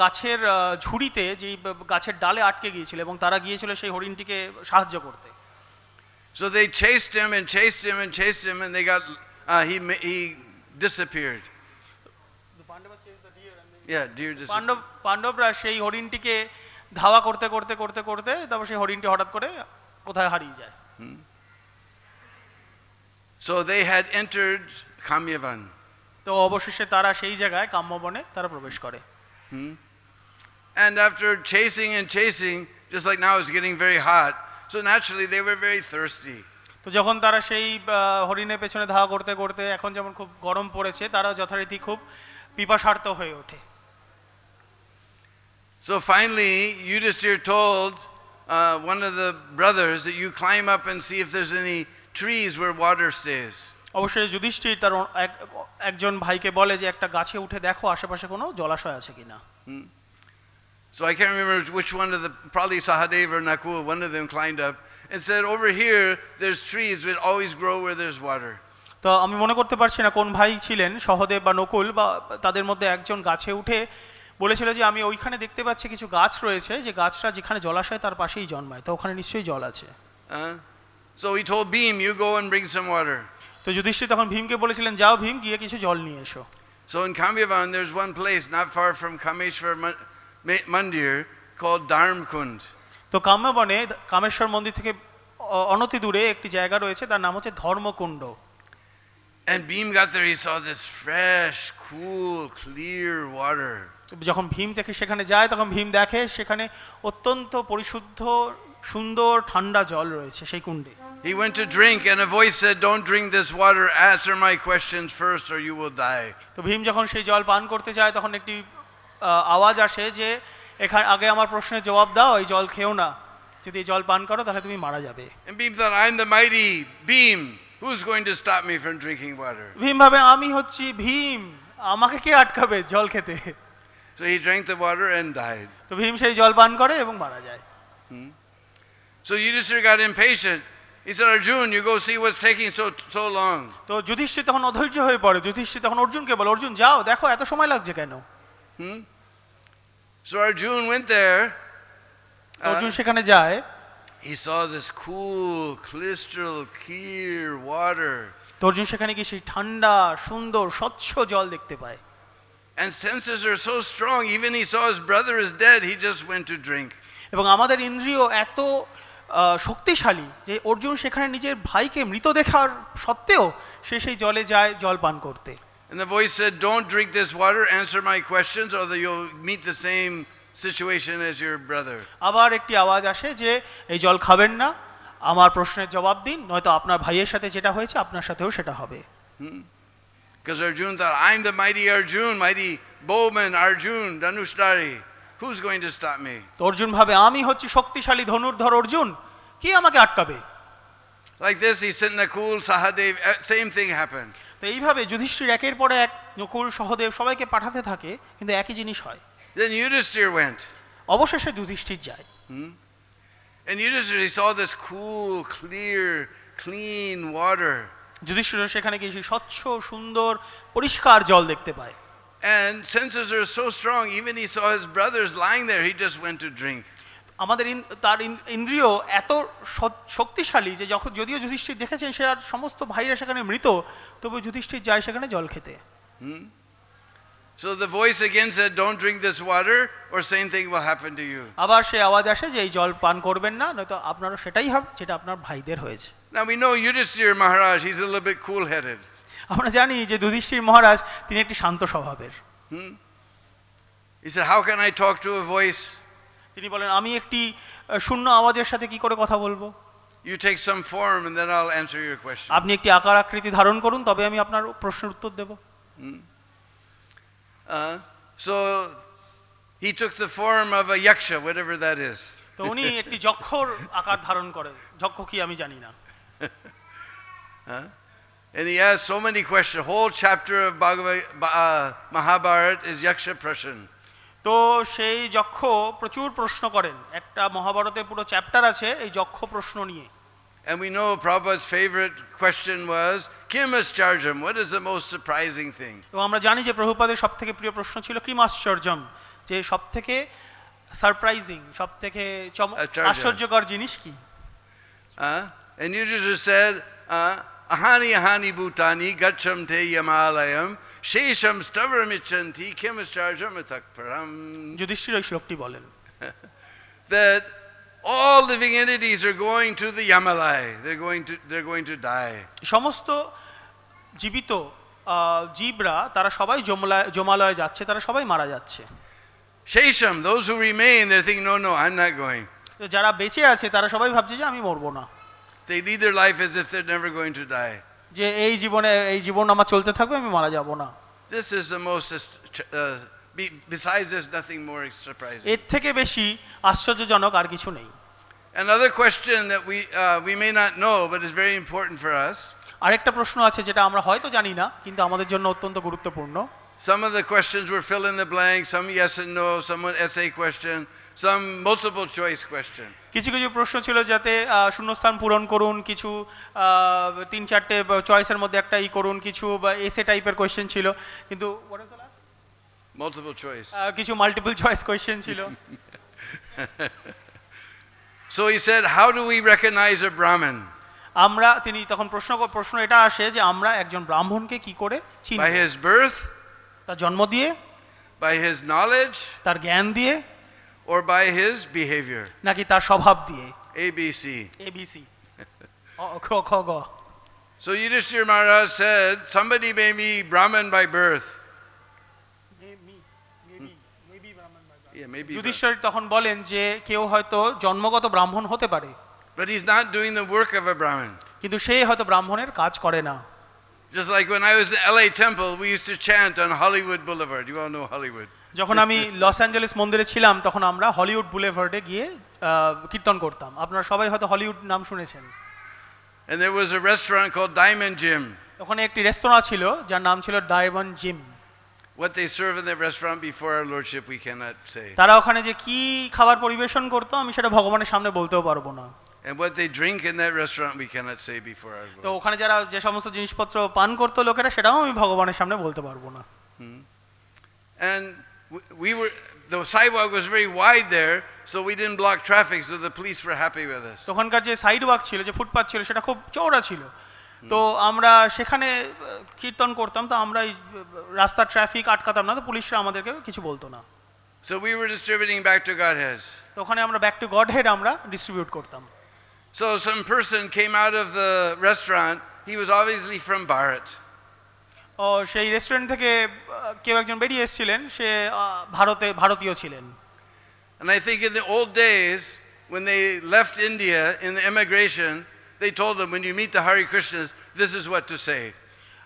গাছের ঝুড়িতে যেই গাছের ডালে আটকে গিয়েছিল এবং তারা গিয়েছিল সেই হরিণটিকে সাহায্য করতে So they chased him and chased him and chased him, and they got uh, he he disappeared. The Pandavas chased the deer. And they Yeah, deer disappeared. Pandava পাণ্ডবরা সেই হরিণটিকে ধাওয়া করতে করতে করতে করতে তারপর সেই হরিণটি হঠাৎ করে কোথায় হারিয়ে যায় So they had entered Kamyavan. তো অবশেষে তারা সেই জায়গায় কাম্যবনে তারা প্রবেশ করে And after chasing and chasing, just like now it's getting very hot, so naturally they were very thirsty. তো যখন তারা সেই হরিণের পেছনে ধাওয়া করতে করতে এখন যেমন খুব গরম পড়েছে তারা যথারীতি খুব পিপাসার্থ হয়ে ওঠে So finally, Yudhishthir told uh, one of the brothers that you climb up and see if there's any trees where water stays. অবশ্যই যুধিষ্ঠির তার একজন ভাইকে বলে যে একটা গাছে উঠে দেখো আশেপাশে কোনো জলাশয় আছে কিনা So I can't remember which one of the, probably Sahadev or Nakul, one of them climbed up and said, Over here, there's trees that always grow where there's water. তো আমি মনে করতে পারছি না কোন ভাই ছিলেন সহদেব বা নকুল বা তাদের মধ্যে একজন গাছে উঠে বলেছিল যে আমি ওইখানে দেখতে পাচ্ছি কিছু গাছ রয়েছে যে গাছটা যেখানে জলাশয় তার পাশেই জন্মায় তো ওখানে নিশ্চয়ই জল আছে Uh, so he told Beam, You go and bring some water. তো যুধিষ্ঠির তখন ভীমকে বলেছিলেন যাও ভীম গিয়ে কিছু জল নিয়ে এসো So in Kamyavan, there's one place not far from Kameshwar Ma- Ma- Mandir called Dharmkund. তো কাম্যবনে কামেশ্বর মন্দির থেকে অনতি দূরে একটি জায়গা রয়েছে তার নাম হচ্ছে ধর্মকুণ্ড And Beam got there, he saw this fresh, cool, clear water. যখন ভীম থেকে সেখানে যায় তখন ভীম দেখে সেখানে অত্যন্ত পরিশুদ্ধ সুন্দর ঠান্ডা জল রয়েছে সেই কুণ্ডে He went to drink, and a voice said, Don't drink this water, answer my questions first, or you will die. তো ভীম যখন সেই জল পান করতে যায় তখন একটি আহ, আওয়াজ আসে যে এখানে আগে আমার প্রশ্নের জবাব দাও এই জল খেও না যদি এই জল পান করো তাহলে তুমি মারা যাবে And Beam thought, I'm the mighty Beam. Who's going to stop me from drinking water? Bhim ভাবে আমি হচ্ছি ভীম আমাকে কে আটকাবে জল খেতে So he drank the water and died. তো ভীম সেই জল পান করে এবং মারা যায় So Yudhishthira got impatient. He said, Arjun, you go see what's taking so, so long. তো যুধিষ্ঠির তখন অধৈর্য হয়ে পড়ে যুধিষ্ঠির তখন অর্জুনকে বলে অর্জুন যাও দেখো এত সময় লাগছে কেন Hmm? So Arjun went there. তো অর্জুন Uh, সেখানে যায় he saw this cool, crystal clear water. তো অর্জুন সেখানে গিয়ে সেই ঠান্ডা সুন্দর স্বচ্ছ জল দেখতে পায় And senses are so strong. Even he saw his brother is dead. He just went to drink. এবং আমাদের ইন্দ্রিয় এত আহ, শক্তিশালী যে অর্জুন সেখানে নিজের ভাইকে মৃত দেখার সত্ত্বেও সে সেই জলে যায় জল পান করতে And the voice said, Don't drink this water, answer my questions, or you'll meet the same situation as your brother. আবার একটি আওয়াজ আসে যে এই জল খাবেন না আমার প্রশ্নের জবাব দিন নয়তো আপনার ভাইয়ের সাথে যেটা হয়েছে আপনার সাথেও সেটা হবে Because Arjun thought, I'm the mighty Arjun, mighty bowman Arjun, Danushtari. Who's going to stop me? Arjun ভাবে আমি হচ্ছি শক্তিশালী ধনুর্ধর অর্জুন কি আমাকে আটকাবে Like this, in a cool Sahadev, eh, same thing happened. তো এইভাবে যুধিষ্ঠির একের পরে এক নকুল সহদেব সবাইকে পাঠাতে থাকে কিন্তু একই জিনিস হয় Then Yudhishthir went. অবশেষে যুধিষ্ঠির যায় And Yudhishthir, he saw this cool, clear, clean water. Yudhishthir সেখানে গিয়ে স্বচ্ছ সুন্দর পরিষ্কার জল দেখতে পায় And senses are so strong, even he saw his brothers lying there, he just went to drink. আমাদের ইন- তার ইন- ইন্দ্রিয় এত স- শক্তিশালী যে যখন যদিও যুধিষ্ঠির দেখেছেন সে আর সমস্ত ভাইরা সেখানে মৃত তবু যুধিষ্ঠির যায় সেখানে জল খেতে So the voice again said, Don't drink this water, or same thing will happen to you. আবার সে আওয়াজ আসে যে এই জল পান করবেন না নয়তো আপনারও সেটাই হবে যেটা আপনার ভাইদের হয়েছে Now we know Yudhishthir Maharaj, he's a little bit cool headed. আমরা জানি যে যুধিষ্ঠির মহারাজ তিনি একটি শান্ত স্বভাবের। How can I talk to a তিনি বলেন আমি একটি শূন্য আওয়াজের সাথে কি করে কথা বলব? You take some form and then I'll answer your question. আপনি একটি আকার আকৃতি ধারণ করুন তবে আমি আপনার প্রশ্নের উত্তর দেব। Uh, so he took the form of a yaksha, whatever that is. তো উনি একটি যক্ষর আকার ধারণ করে যক্ষ কি আমি জানি না। And he asked so many questions. The whole chapter of Bhagavad, uh, Mahabharat is yaksha prashan. তো সেই যক্ষ প্রচুর প্রশ্ন করেন একটা মহাভারতে পুরো চ্যাপ্টার আছে এই যক্ষ প্রশ্ন নিয়ে And we know Prabhupada's favorite question was, Kim Ascharjam, what is the most surprising thing? এবং আমরা জানি যে প্রভুপাদের সব থেকে প্রিয় প্রশ্ন ছিল ক্রিমাশ্চর্যম যে সব থেকে সারপ্রাইজিং সব থেকে চম- আশ্চর্য। আশ্চর্যকর জিনিস কি Uh, and Yudhishthira said, uh, Ahani ahani bhutani gacham te yamalayam shesham stavaramichanti kim ascharjam atakparam. Yudhishthir ওই শ্লোকটি বলেন That all living entities are going to the Yamalai. They're going to, they're going to die. সমস্ত জীবিত আহ, জীবরা তারা সবাই জমলায় যাচ্ছে তারা সবাই মারা যাচ্ছে Shesham, those who remain, they're thinking, no, no, I'm not going. যারা বেঁচে আছে তারা সবাই ভাবছে যে আমি মরবো না They lead their life as if they're never going to die. যে এই জীবনে এই জীবন আমার চলতে থাকবে আমি মারা যাব না This is the most, uh, be- besides there's nothing more surprising. এর থেকে বেশি আশ্চর্যজনক আর কিছু নেই Another question that we, uh, we may not know, but is very important for us. আরেকটা প্রশ্ন আছে যেটা আমরা হয়তো জানি না কিন্তু আমাদের জন্য অত্যন্ত গুরুত্বপূর্ণ Some of the questions were fill in the blank, some yes and no, some one essay question, some multiple choice question. কিছু কিছু প্রশ্ন ছিল যাতে শূন্যস্থান পূরণ করুন কিছু তিন চারটে চয়েসের মধ্যে একটা ই করুন কিছু বা এসে টাইপের কোয়েশ্চেন ছিল কিন্তু choice. আহ, কিছু মাল্টিপল চয়েস কোয়েশ্চেন ছিল So he said, How do we recognize a Brahmin? আমরা তিনি তখন প্রশ্ন প্রশ্ন এটা আসে যে আমরা একজন ব্রাহ্মণকে কি করে চিনব By his birth, তার জন্ম দিয়ে by his knowledge, তার জ্ঞান দিয়ে or by his behavior? নাকি তার স্বভাব দিয়ে A, B, C. এবিসি খ খ গ So Yudhishthir Maharaj said, Somebody may be Brahmin by birth. Yeah, maybe. Brahmin. Yudhishthir তখন বলেন যে কেউ হয়তো জন্মগত ব্রাহ্মণ হতে পারে But he's not doing the work of a Brahmin. কিন্তু সে হয়তো ব্রাহ্মণের কাজ করে না Just like when I was in LA Temple, we used to chant on Hollywood Boulevard. You all know Hollywood. যখন আমি লস অ্যাঞ্জেলেস মন্দিরে ছিলাম তখন আমরা হলিউড বুলেভার্ডে গিয়ে কীর্তন করতাম আপনারা সবাই হয়তো হলিউড নাম শুনেছেন And there was a restaurant called Diamond Gym. ওখানে একটি রেস্তোরাঁ ছিল যার নাম ছিল diamond gym What they serve in that restaurant before our Lordship, we cannot say. তারা ওখানে যে কি খাবার পরিবেশন করতো আমি সেটা ভগবানের সামনে বলতেও পারব না And what they drink in that restaurant, we cannot say before our Lord. তো. ওখানে যারা যে সমস্ত জিনিসপত্র পান করতো লোকেরা সেটাও আমি ভগবানের সামনে বলতে পারব না And w- we were, the sidewalk was very wide there, so we didn't block traffic, so the police were happy with us. তো ওখানকার যে সাইড ওয়াক ছিল যে ফুটপাথ ছিল সেটা খুব চওড়া ছিল তো আমরা সেখানে আহ, কীর্তন করতাম তো আমরা এই আহ, রাস্তার ট্রাফিক আটকাতাম না তো পুলিশরা আমাদেরকে কিছু বলতো না So we were distributing back to Godheads. তো ওখানে আমরা ব্যাক টু গড হেড আমরা ডিস্ট্রিবিউট করতাম So some person came out of the restaurant. He was obviously from Bharat. ও সেই রেস্টুরেন্ট থেকে আহ, কেউ একজন বেরিয়ে এসেছিলেন সে আহ, ভারতে ভারতীয় ছিলেন And I think in the old days, when they left India in the immigration, they told them, when you meet the Hare Krishnas, this is what to say.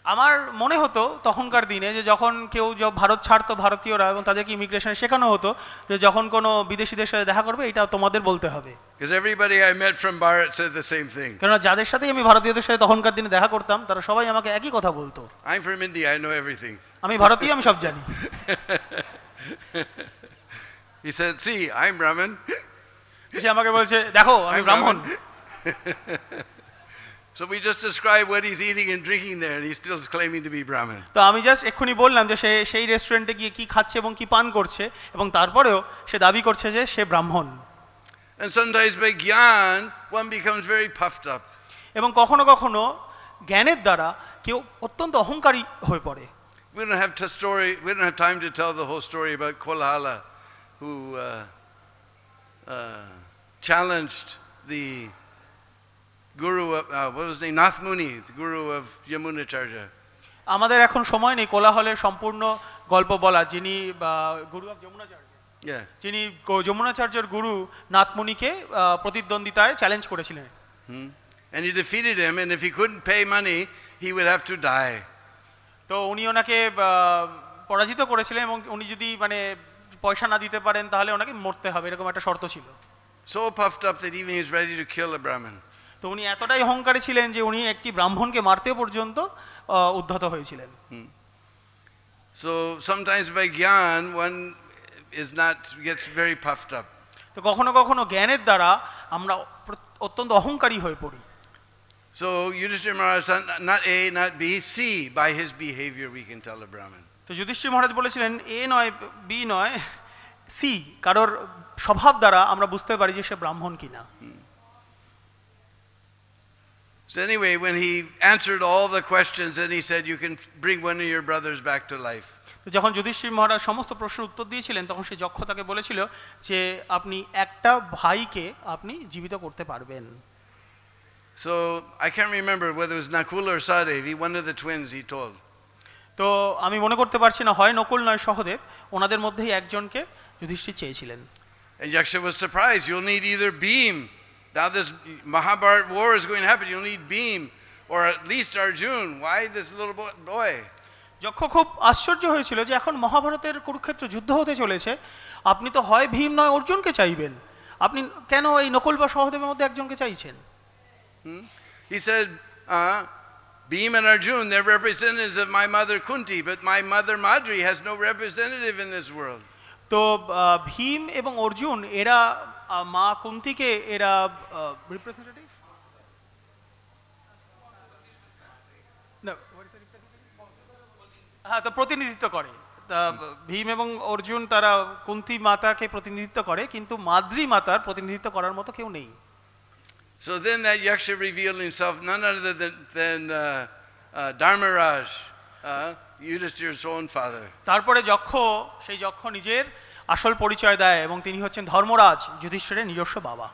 আমার মনে হতো তখনকার দিনে যে যখন কেউ ভারত ছাড়তো ভারতীয়রা এবং তাদেরকে ইমিগ্রেশনে শেখানো হতো যে যখন কোনো বিদেশিদের সাথে দেখা করবে এটা তোমাদের বলতে হবে. কেননা যাদের সাথেই আমি ভারতীয়দের সাথে তখনকার দিনে দেখা করতাম তারা সবাই আমাকে একই কথা বলতো. আমি ভারতীয় আমি সব জানি He said, see, I'm Brahmin. সে আমাকে বলছে দেখো আমি ব্রাহ্মণ So we just described what he's eating and drinking there, and he's still claiming to be Brahmin. তো আমি জাস্ট এক্ষুনি বললাম যে সে সেই রেস্টুরেন্টে গিয়ে কি খাচ্ছে এবং কি পান করছে এবং তারপরেও সে দাবি করছে যে সে ব্রাহ্মণ And sometimes by gyan, one becomes very puffed up. এবং কখনো কখনো জ্ঞানের দ্বারা কেউ অত্যন্ত অহংকারী হয়ে পড়ে We don't have to story. We don't have time to tell the whole story about Kolhala, who uh, uh, challenged the গুরু নাথ মুনি গুরু অফ যমুনাচার্য আমাদের এখন সময় নেই কোলাহলের সম্পূর্ণ গল্প বলা। যিনি গুরু অফ যমুনাচার্য যিনি যমুনাচার্যর গুরু নাথমুনিকে প্রতিদ্বন্দ্বিতায় চ্যালেঞ্জ করেছিলেন। Hmm and he defeated him and if he couldn't pay money he would have to die তো উনি ওনাকে পরাজিত করেছিলেন এবং উনি যদি মানে পয়সা না দিতে পারেন তাহলে ওনাকে মরতে হবে এরকম একটা শর্ত ছিল। So puffed up that even he was ready to kill a তো উনি এতটাই অহংকারী ছিলেন যে উনি একটি ব্রাহ্মণকে মারতে পর্যন্ত উদ্ধত হয়েছিলেন So sometimes by gyan, one is not gets very puffed up. তো কখনো কখনো জ্ঞানের দ্বারা আমরা অত্যন্ত অহংকারী হয়ে পড়ি So Yudhishthira Maharaj, not A, not B, C. By his behavior, we can tell a Brahmin. তো যুধিষ্ঠির মহারাজ বলেছিলেন এ নয় বি নয় সি কারোর স্বভাব দ্বারা আমরা বুঝতে পারি যে সে ব্রাহ্মণ কিনা So anyway, when he answered all the questions, and he said, "You can bring one of your brothers back to life." তো যখন যুধিষ্ঠির মহারাজ সমস্ত প্রশ্নের উত্তর দিয়েছিলেন তখন সেই যক্ষ তাকে বলেছিল যে আপনি একটা ভাইকে আপনি জীবিত করতে পারবেন So I can't remember whether it was Nakula or Sadevi, one of the twins he told. তো আমি মনে করতে পারছি না হয় নকুল নয় সহদেব ওনাদের মধ্যেই একজনকে যুধিষ্ঠির চেয়েছিলেন And Yaksha was surprised. You'll need either beam. Now this Mahabharat war is going to happen. You'll need Beam or at least Arjun. Why this little boy? যক্ষ খুব আশ্চর্য হয়েছিল যে এখন মহাভারতের কুরুক্ষেত্র যুদ্ধ হতে চলেছে আপনি তো হয় ভীম নয় অর্জুনকে চাইবেন আপনি কেন এই নকল বা সহদেবের মধ্যে একজনকে চাইছেন he said Bhima and Arjuna they representatives my mother Kunti but my mother Madri has no representative in this world তো uh, ভীম এবং অর্জুন এরা মা কুন্তিকে এরা রিপ্রেজেন্টেটিভ হ্যাঁ তো প্রতিনিধিত্ব করে। তা ভীম এবং অর্জুন তারা কুন্তি মাতাকে প্রতিনিধিত্ব করে কিন্তু মাদ্রি মাতার প্রতিনিধিত্ব করার মতো কেউ নেই। So then that Yaksha revealed himself none other than, than uh, uh, Dharmaraj, uh, Yudhishthir's own father. তারপরে যক্ষ সেই যক্ষ নিজের আসল পরিচয় দেয় এবং তিনি হচ্ছেন ধর্মরাজ যুধিষ্ঠিরের নিজস্ব বাবা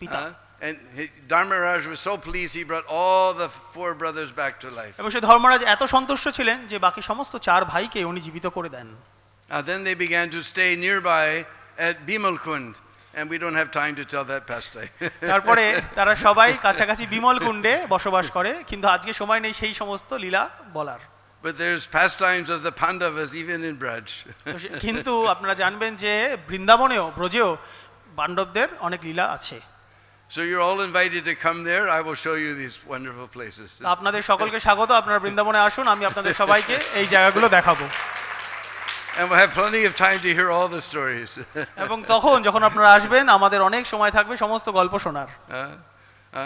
পিতা Uh, and he, Dharmaraj was so pleased he brought all the four brothers back to life. এবং সে ধর্মরাজ এত সন্তুষ্ট ছিলেন যে বাকি সমস্ত চার ভাইকে উনি জীবিত করে দেন Uh, then they began to stay nearby at Bimalkund, and we don't have time to tell that pastime. তারপরে তারা সবাই কাছাকাছি বিমল কুণ্ডে বসবাস করে কিন্তু আজকে সময় নেই সেই সমস্ত লীলা বলার but there's pastimes of the Pandavas even in Braj. তো সে- কিন্তু আপনারা জানবেন যে বৃন্দাবনেও ব্রজেও পাণ্ডবদের অনেক লীলা আছে so you're all invited to come there. I will show you these wonderful places. তো আপনাদের সকলকে স্বাগত আপনারা বৃন্দাবনে আসুন আমি আপনাদের সবাইকে এই জায়গাগুলো দেখাবো And we'll have plenty of time to hear all the stories. এবং তখন যখন আপনারা আসবেন আমাদের অনেক সময় থাকবে সমস্ত গল্প শোনার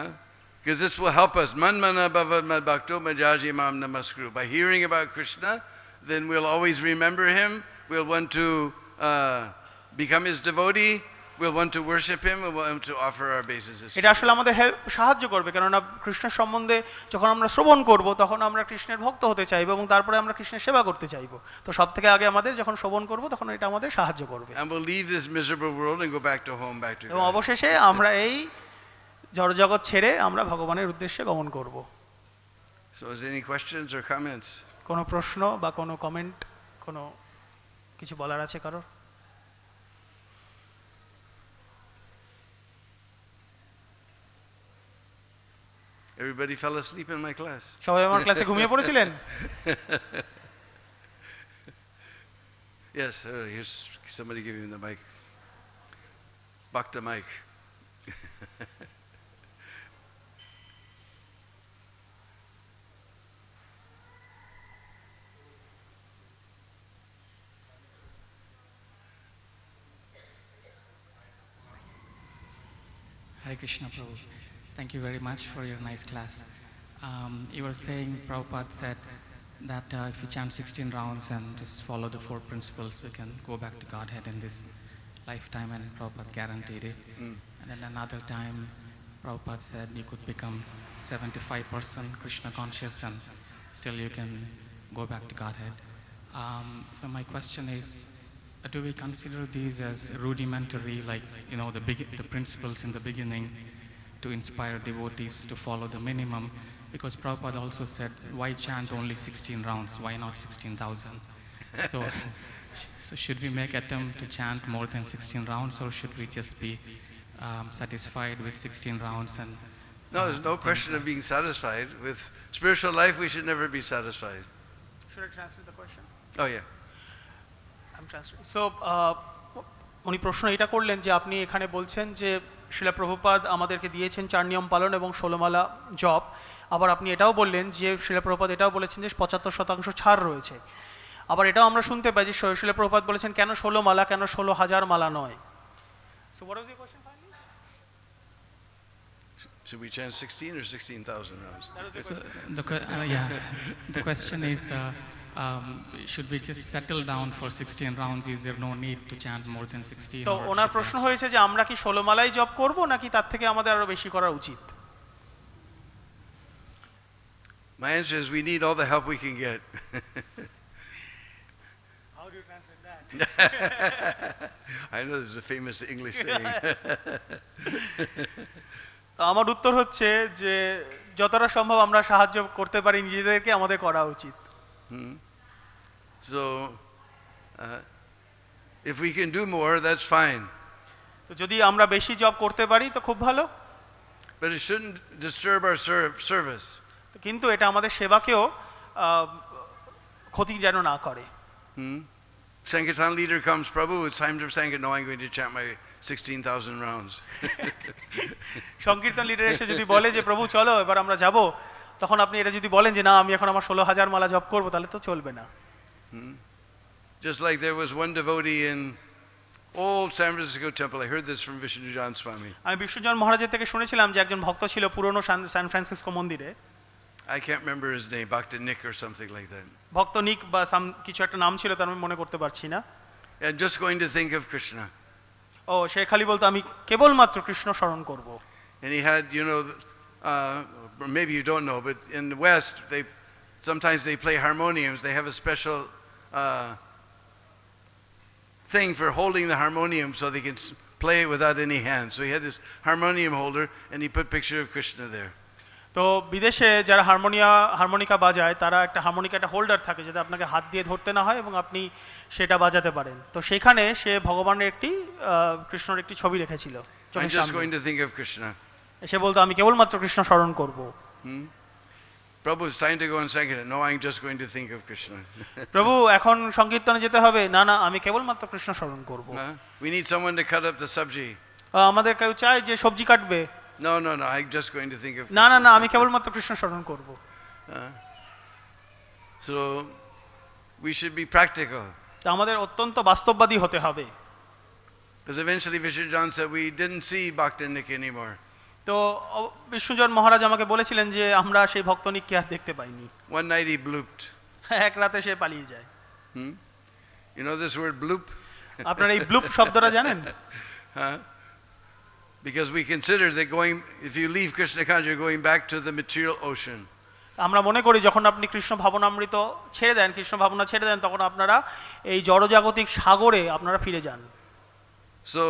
Because this will help us. Manmana bhava mad bhakto majaji mam namaskru. By hearing about Krishna, then we'll always remember him. We'll want to uh, become his devotee. We'll want to worship him. We'll want to offer our obeisances. এটা আসলে আমাদের help সাহায্য করবে কেননা কৃষ্ণের সম্বন্ধে যখন আমরা শ্রবণ করব তখন আমরা কৃষ্ণের ভক্ত হতে চাইবো এবং তারপরে আমরা কৃষ্ণের সেবা করতে চাইবো তো সব থেকে আগে আমাদের যখন শ্রবণ করব তখন এটা আমাদের সাহায্য করবে And we'll leave this miserable world and go back to home, back to এবং God. অবশেষে আমরা এই জড়জগৎ ছেড়ে আমরা ভগবানের উদ্দেশ্যে গমন করব so any questions or comments কোনো প্রশ্ন বা কোন কমেন্ট কোন কিছু বলার আছে কারও Everybody fell asleep in my class সবাই আমার ক্লাসে ঘুমিয়ে পড়েছিলেন Yes, sir. Here's somebody give him the mic. Back. Hare Krishna Prabhu. Thank you very much for your nice class. Um, you were saying, Prabhupada said that uh, if you chant 16 rounds and just follow the four principles, we can go back to Godhead in this lifetime, and Prabhupada guaranteed it. And then another time, Prabhupada said you could become 75% Krishna conscious and still you can go back to Godhead. Um, so my question is, do we consider these as rudimentary, like you know the big, the principles in the beginning, to inspire devotees to follow the minimum? Because Prabhupada also said, why chant only 16 rounds? Why not 16,000? so, so should we make attempt to chant more than 16 rounds, or should we just be um, satisfied with 16 rounds and? No, there's no question of being satisfied. With spiritual life, we should never be satisfied. Should I transfer the question? Oh, yeah. So উনি প্রশ্ন এটা করলেন যে আপনি এখানে বলছেন যে শিলা প্রভুপাদ আমাদেরকে দিয়েছেন চার নিয়ম পালন এবং ষোলোমালা জব আবার আপনি এটাও বললেন যে শিলা প্রভুপাদ এটাও বলেছেন যে পঁচাত্তর শতাংশ ছাড় রয়েছে। আবার এটাও আমরা শুনতে পাই যে শিলা প্রভুপাদ বলেছেন কেন ষোলো মালা কেন ষোলো হাজার মালা নয়? Question Should we chant 16 or 16,000 rounds? So the uh, yeah, the question is, uh, should we just settle down for 16 rounds? Is there no need to chant more than 16? তো or ওনার should প্রশ্ন we- হয়েছে যে আমরা কি ষোলো মালাই জপ করব নাকি তার থেকে আমাদের আরো বেশি করা উচিত My answer is we need all the help we can get. I know this is a famous English saying. তো আমার উত্তর হচ্ছে যে যতটা সম্ভব আমরা সাহায্য করতে পারি নিজেদেরকে আমাদের করা উচিত so, uh, if we can do more, that's fine. তো যদি আমরা বেশি জব করতে পারি তো খুব ভালো But it shouldn't disturb our ser- service. কিন্তু এটা আমাদের সেবাকেও আহ, ক্ষতি যেন না করে Hmm? Sankirtan leader comes, Prabhu, it's time to Sankirtan. No, I'm going to chant my 16,000 rounds. সংকীর্তন লিডার এসে যদি বলে যে প্রভু চলো এবার আমরা যাব তখন আপনি এটা যদি বলেন যে না আমি এখন আমার ষোলো হাজার মালা জব করব তাহলে তো চলবে না Just like there was one devotee in old San Francisco temple. I heard this from Vishnu Jan Swami. আমি বিষ্ণুজন মহারাজের থেকে শুনেছিলাম যে একজন ভক্ত ছিল পুরনো সান ফ্রান্সিসকো মন্দিরে I can't remember his name, Bhakta Nick or something like that. ভক্ত নিক বা সাম কিছু একটা নাম ছিল তার আমি মনে করতে পারছি না And just going to think of Krishna. ও সে খালি বলতো আমি কেবলমাত্র কৃষ্ণ স্মরণ করব And he had, you know, uh, maybe you don't know, but in the West, they sometimes they play harmoniums. They have a special uh, thing for holding the harmonium so they can s- play it without any hands. So he had this harmonium holder, and he put picture of Krishna there. তো বিদেশে যারা হারমোনিয়া harmonica বাজায় তারা একটা harmonica একটা holder থাকে যাতে আপনাকে হাত দিয়ে ধরতে না হয় এবং আপনি সেটা বাজাতে পারেন তো সেখানে সে ভগবানের একটি আহ, কৃষ্ণর একটি ছবি রেখেছিল সে বলতো আমি কেবলমাত্র কৃষ্ণ স্মরণ করব। প্রভু সাইন্টিগোন্সার নো আই জাস্ট গুইন্টি থিংক ইউ কৃষ্ণ প্রভু এখন সংকীর্তনে যেতে হবে। না না আমি কেবলমাত্র কৃষ্ণ স্মরণ করব। We need someone to cut up the সবজি আমাদের কেউ চায় যে সবজি কাটবে। No no no I just going to think of না না না আমি কেবলমাত্র কৃষ্ণ স্মরণ করব। So we should be practical তো আমাদের অত্যন্ত বাস্তববাদী হতে হবে। Because eventually Vishnu John said, we didn't see Bhaktin Nick anymore. তো বিষ্ণুজন মহারাজ আমাকে বলেছিলেন যে আমরা সেই ভক্তনিককে আর দেখতে পাইনি One night he blooped. এক রাতে সে পালিয়ে যায় Hmm? You know this word bloop? আপনারা এই ব্লুপ শব্দটা জানেন Huh? Because we consider that going, if you leave Krishna consciousness, you're going back to the material ocean. আমরা মনে করি যখন আপনি কৃষ্ণ ভাবনামৃত ছেড়ে দেন কৃষ্ণ ভাবনা ছেড়ে দেন তখন আপনারা এই জড়জাগতিক সাগরে আপনারা ফিরে যান So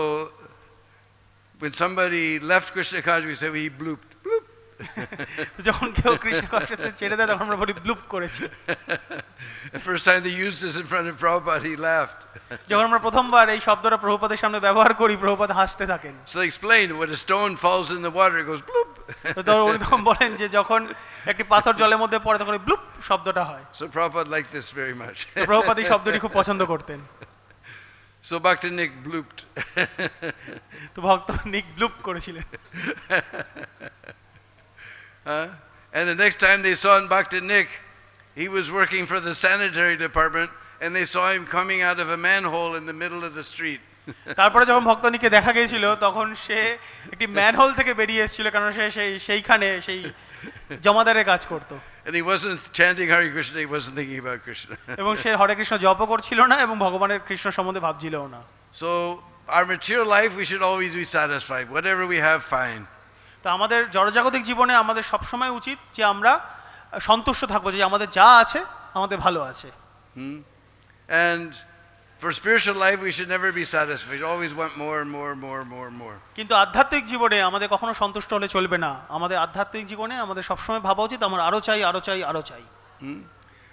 when somebody left Krishna consciousness, we say he blooped. Bloop. তো যখন কেউ কৃষ্ণ কনসিয়াসনেস ছেড়ে দেয় তখন আমরা বলি ব্লুপ করেছি The first time they used this in front of Prabhupada, he laughed. যখন আমরা প্রথমবার এই শব্দটা প্রভুপাদের সামনে ব্যবহার করি প্রভুপাদ হাসতে থাকেন So they explained when a stone falls in the water, it goes bloop. তো তখন উনি তখন বলেন যে যখন একটি পাথর জলের মধ্যে পড়ে তখন ব্লুপ শব্দটা হয় So Prabhupada liked this very much. তো প্রভুপাদ এই শব্দটি খুব পছন্দ করতেন so Bhakti Nick blooped. তো ভক্ত নিক ব্লুপ করেছিলেন Huh? And the next time they saw Bhakti Nick, he was working for the sanitary department, and they saw him coming out of a manhole in the middle of the street. তারপরে যখন ভক্তনিকে দেখা গিয়েছিল তখন সে একটি manhole থেকে বেরিয়ে এসেছিল কারণ সে সেই সেইখানে সেই জমাদারে কাজ করত And he wasn't chanting Hare Krishna, he wasn't thinking about Krishna. এবং সে হরে কৃষ্ণ জপও করছিল না এবং ভগবানের কৃষ্ণ সম্বন্ধে ভাবছিলও না so, our material life, we should always be satisfied. Whatever we have, fine. তো আমাদের জড়জাগতিক জীবনে আমাদের সবসময় উচিত যে আমরা সন্তুষ্ট থাকব যে আমাদের যা আছে আমাদের ভালো আছে And for spiritual life, we should never be satisfied. We always want more and more and more and more and more. কিন্তু আধ্যাত্মিক জীবনে আমাদের কখনো সন্তুষ্ট হলে চলবে না আমাদের আধ্যাত্মিক জীবনে আমাদের সবসময় ভাবা উচিত আমার আরো চাই আরো চাই আরো চাই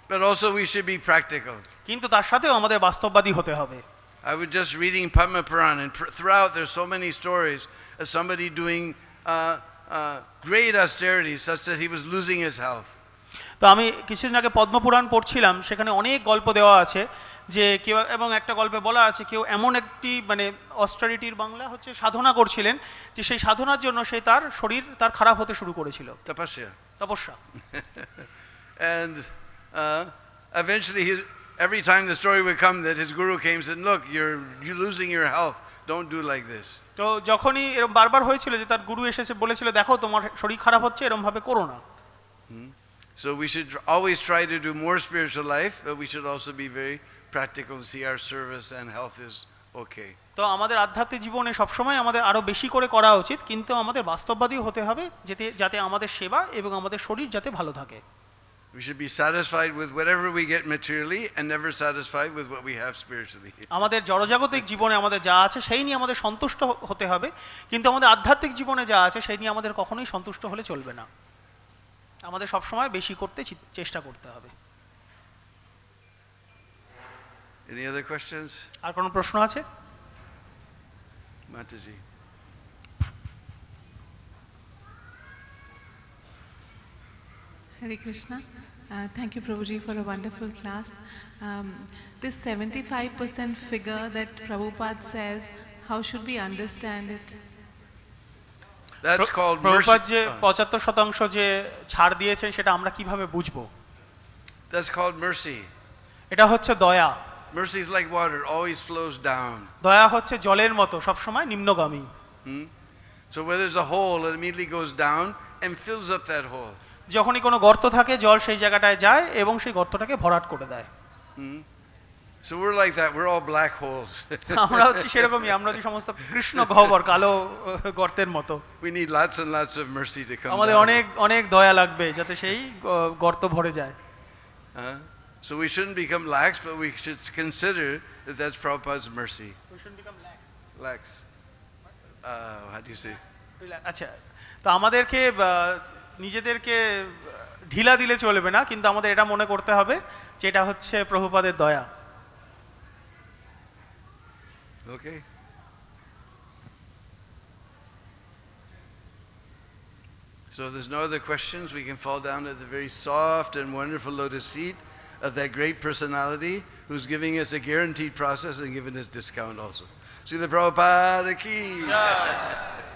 But also, we should be practical. কিন্তু তার সাথেও আমাদের বাস্তববাদী হতে হবে I was just reading Padma Puran, and pr- throughout there's so many stories of somebody doing uh, uh, great austerity, such that he was losing his health. তো আমি কিছুদিন আগে পদ্মপুরাণ পড়ছিলাম সেখানে অনেক গল্প দেওয়া আছে যে কেউ এবং একটা গল্পে বলা আছে কেউ এমন একটি মানে অস্টারিটির বাংলা হচ্ছে সাধনা করছিলেন যে সেই সাধনার জন্য সে তার শরীর তার খারাপ হতে শুরু করেছিল Tapasya. তপস্যা And uh, eventually, he, every time the story would come that his guru came and said, Look, you're, you're losing your health. Don't do like this. তো যখনই এরকম বারবার হয়েছিল যে তার গুরু এসেছে বলেছিল দেখো তোমার শরীর খারাপ হচ্ছে এরকম ভাবে করো না So we should always try to do more spiritual life, but we should also be very practical our service and health is okay. তো আমাদের আধ্যাত্মিক জীবনে সবসময় আমাদের আরও বেশি করে করা উচিত কিন্তু আমাদের বাস্তববাদী হতে হবে যাতে যাতে আমাদের সেবা এবং আমাদের শরীর যাতে ভালো থাকে We should be satisfied with whatever we get materially and never satisfied with what we have spiritually. আমাদের জড়জাগতিক জীবনে আমাদের যা আছে সেই নিয়ে আমাদের সন্তুষ্ট হতে হবে কিন্তু আমাদের আধ্যাত্মিক জীবনে যা আছে সেই নিয়ে আমাদের কখনোই সন্তুষ্ট হলে চলবে না আমাদের সবসময় বেশি করতে চেষ্টা করতে হবে Any other questions? আর কোনো প্রশ্ন আছে Mataji. Hare Krishna. Uh, thank you, Prabhuji, for a wonderful class. Um, this 75% figure that Prabhupada says, how should we understand it? That's called mercy. Prabhupada যে uh, পঁচাত্তর শতাংশ যে ছাড় দিয়েছেন সেটা আমরা কিভাবে বুঝবো That's called mercy. এটা হচ্ছে দয়া Mercy is like water, always flows down. দয়া হচ্ছে জলের মতো সবসময় নিম্নগামী Hmm? So where there's a hole, it immediately goes down and fills up that hole. যখনই কোনো গর্ত থাকে জল সেই জায়গাটায় যায় এবং সেই গর্তটাকে ভরাট করে দেয় Hmm? So we're like that. We're all black holes. আমরা হচ্ছে সেরকমই আমরা হচ্ছে সমস্ত কৃষ্ণ গহ্বর কালো গর্তের মতো we need lots and lots of mercy to come আমাদের অনেক অনেক দয়া লাগবে যাতে সেই গর্ত ভরে যায় Huh? So we shouldn't become lax, but we should consider that that's Prabhupada's mercy. Lax. Uh, how do you say? আচ্ছা তো আমাদেরকে আহ, নিজেদেরকে আহ, ঢিলা দিলে চলবে না কিন্তু আমাদের এটা মনে করতে হবে যে এটা হচ্ছে প্রভুপাদের দয়া Okay. So if there's no other questions, we can fall down at the very soft and wonderful lotus feet of that great personality who's giving us a guaranteed process and giving us discount also. See the Prabhupada ki.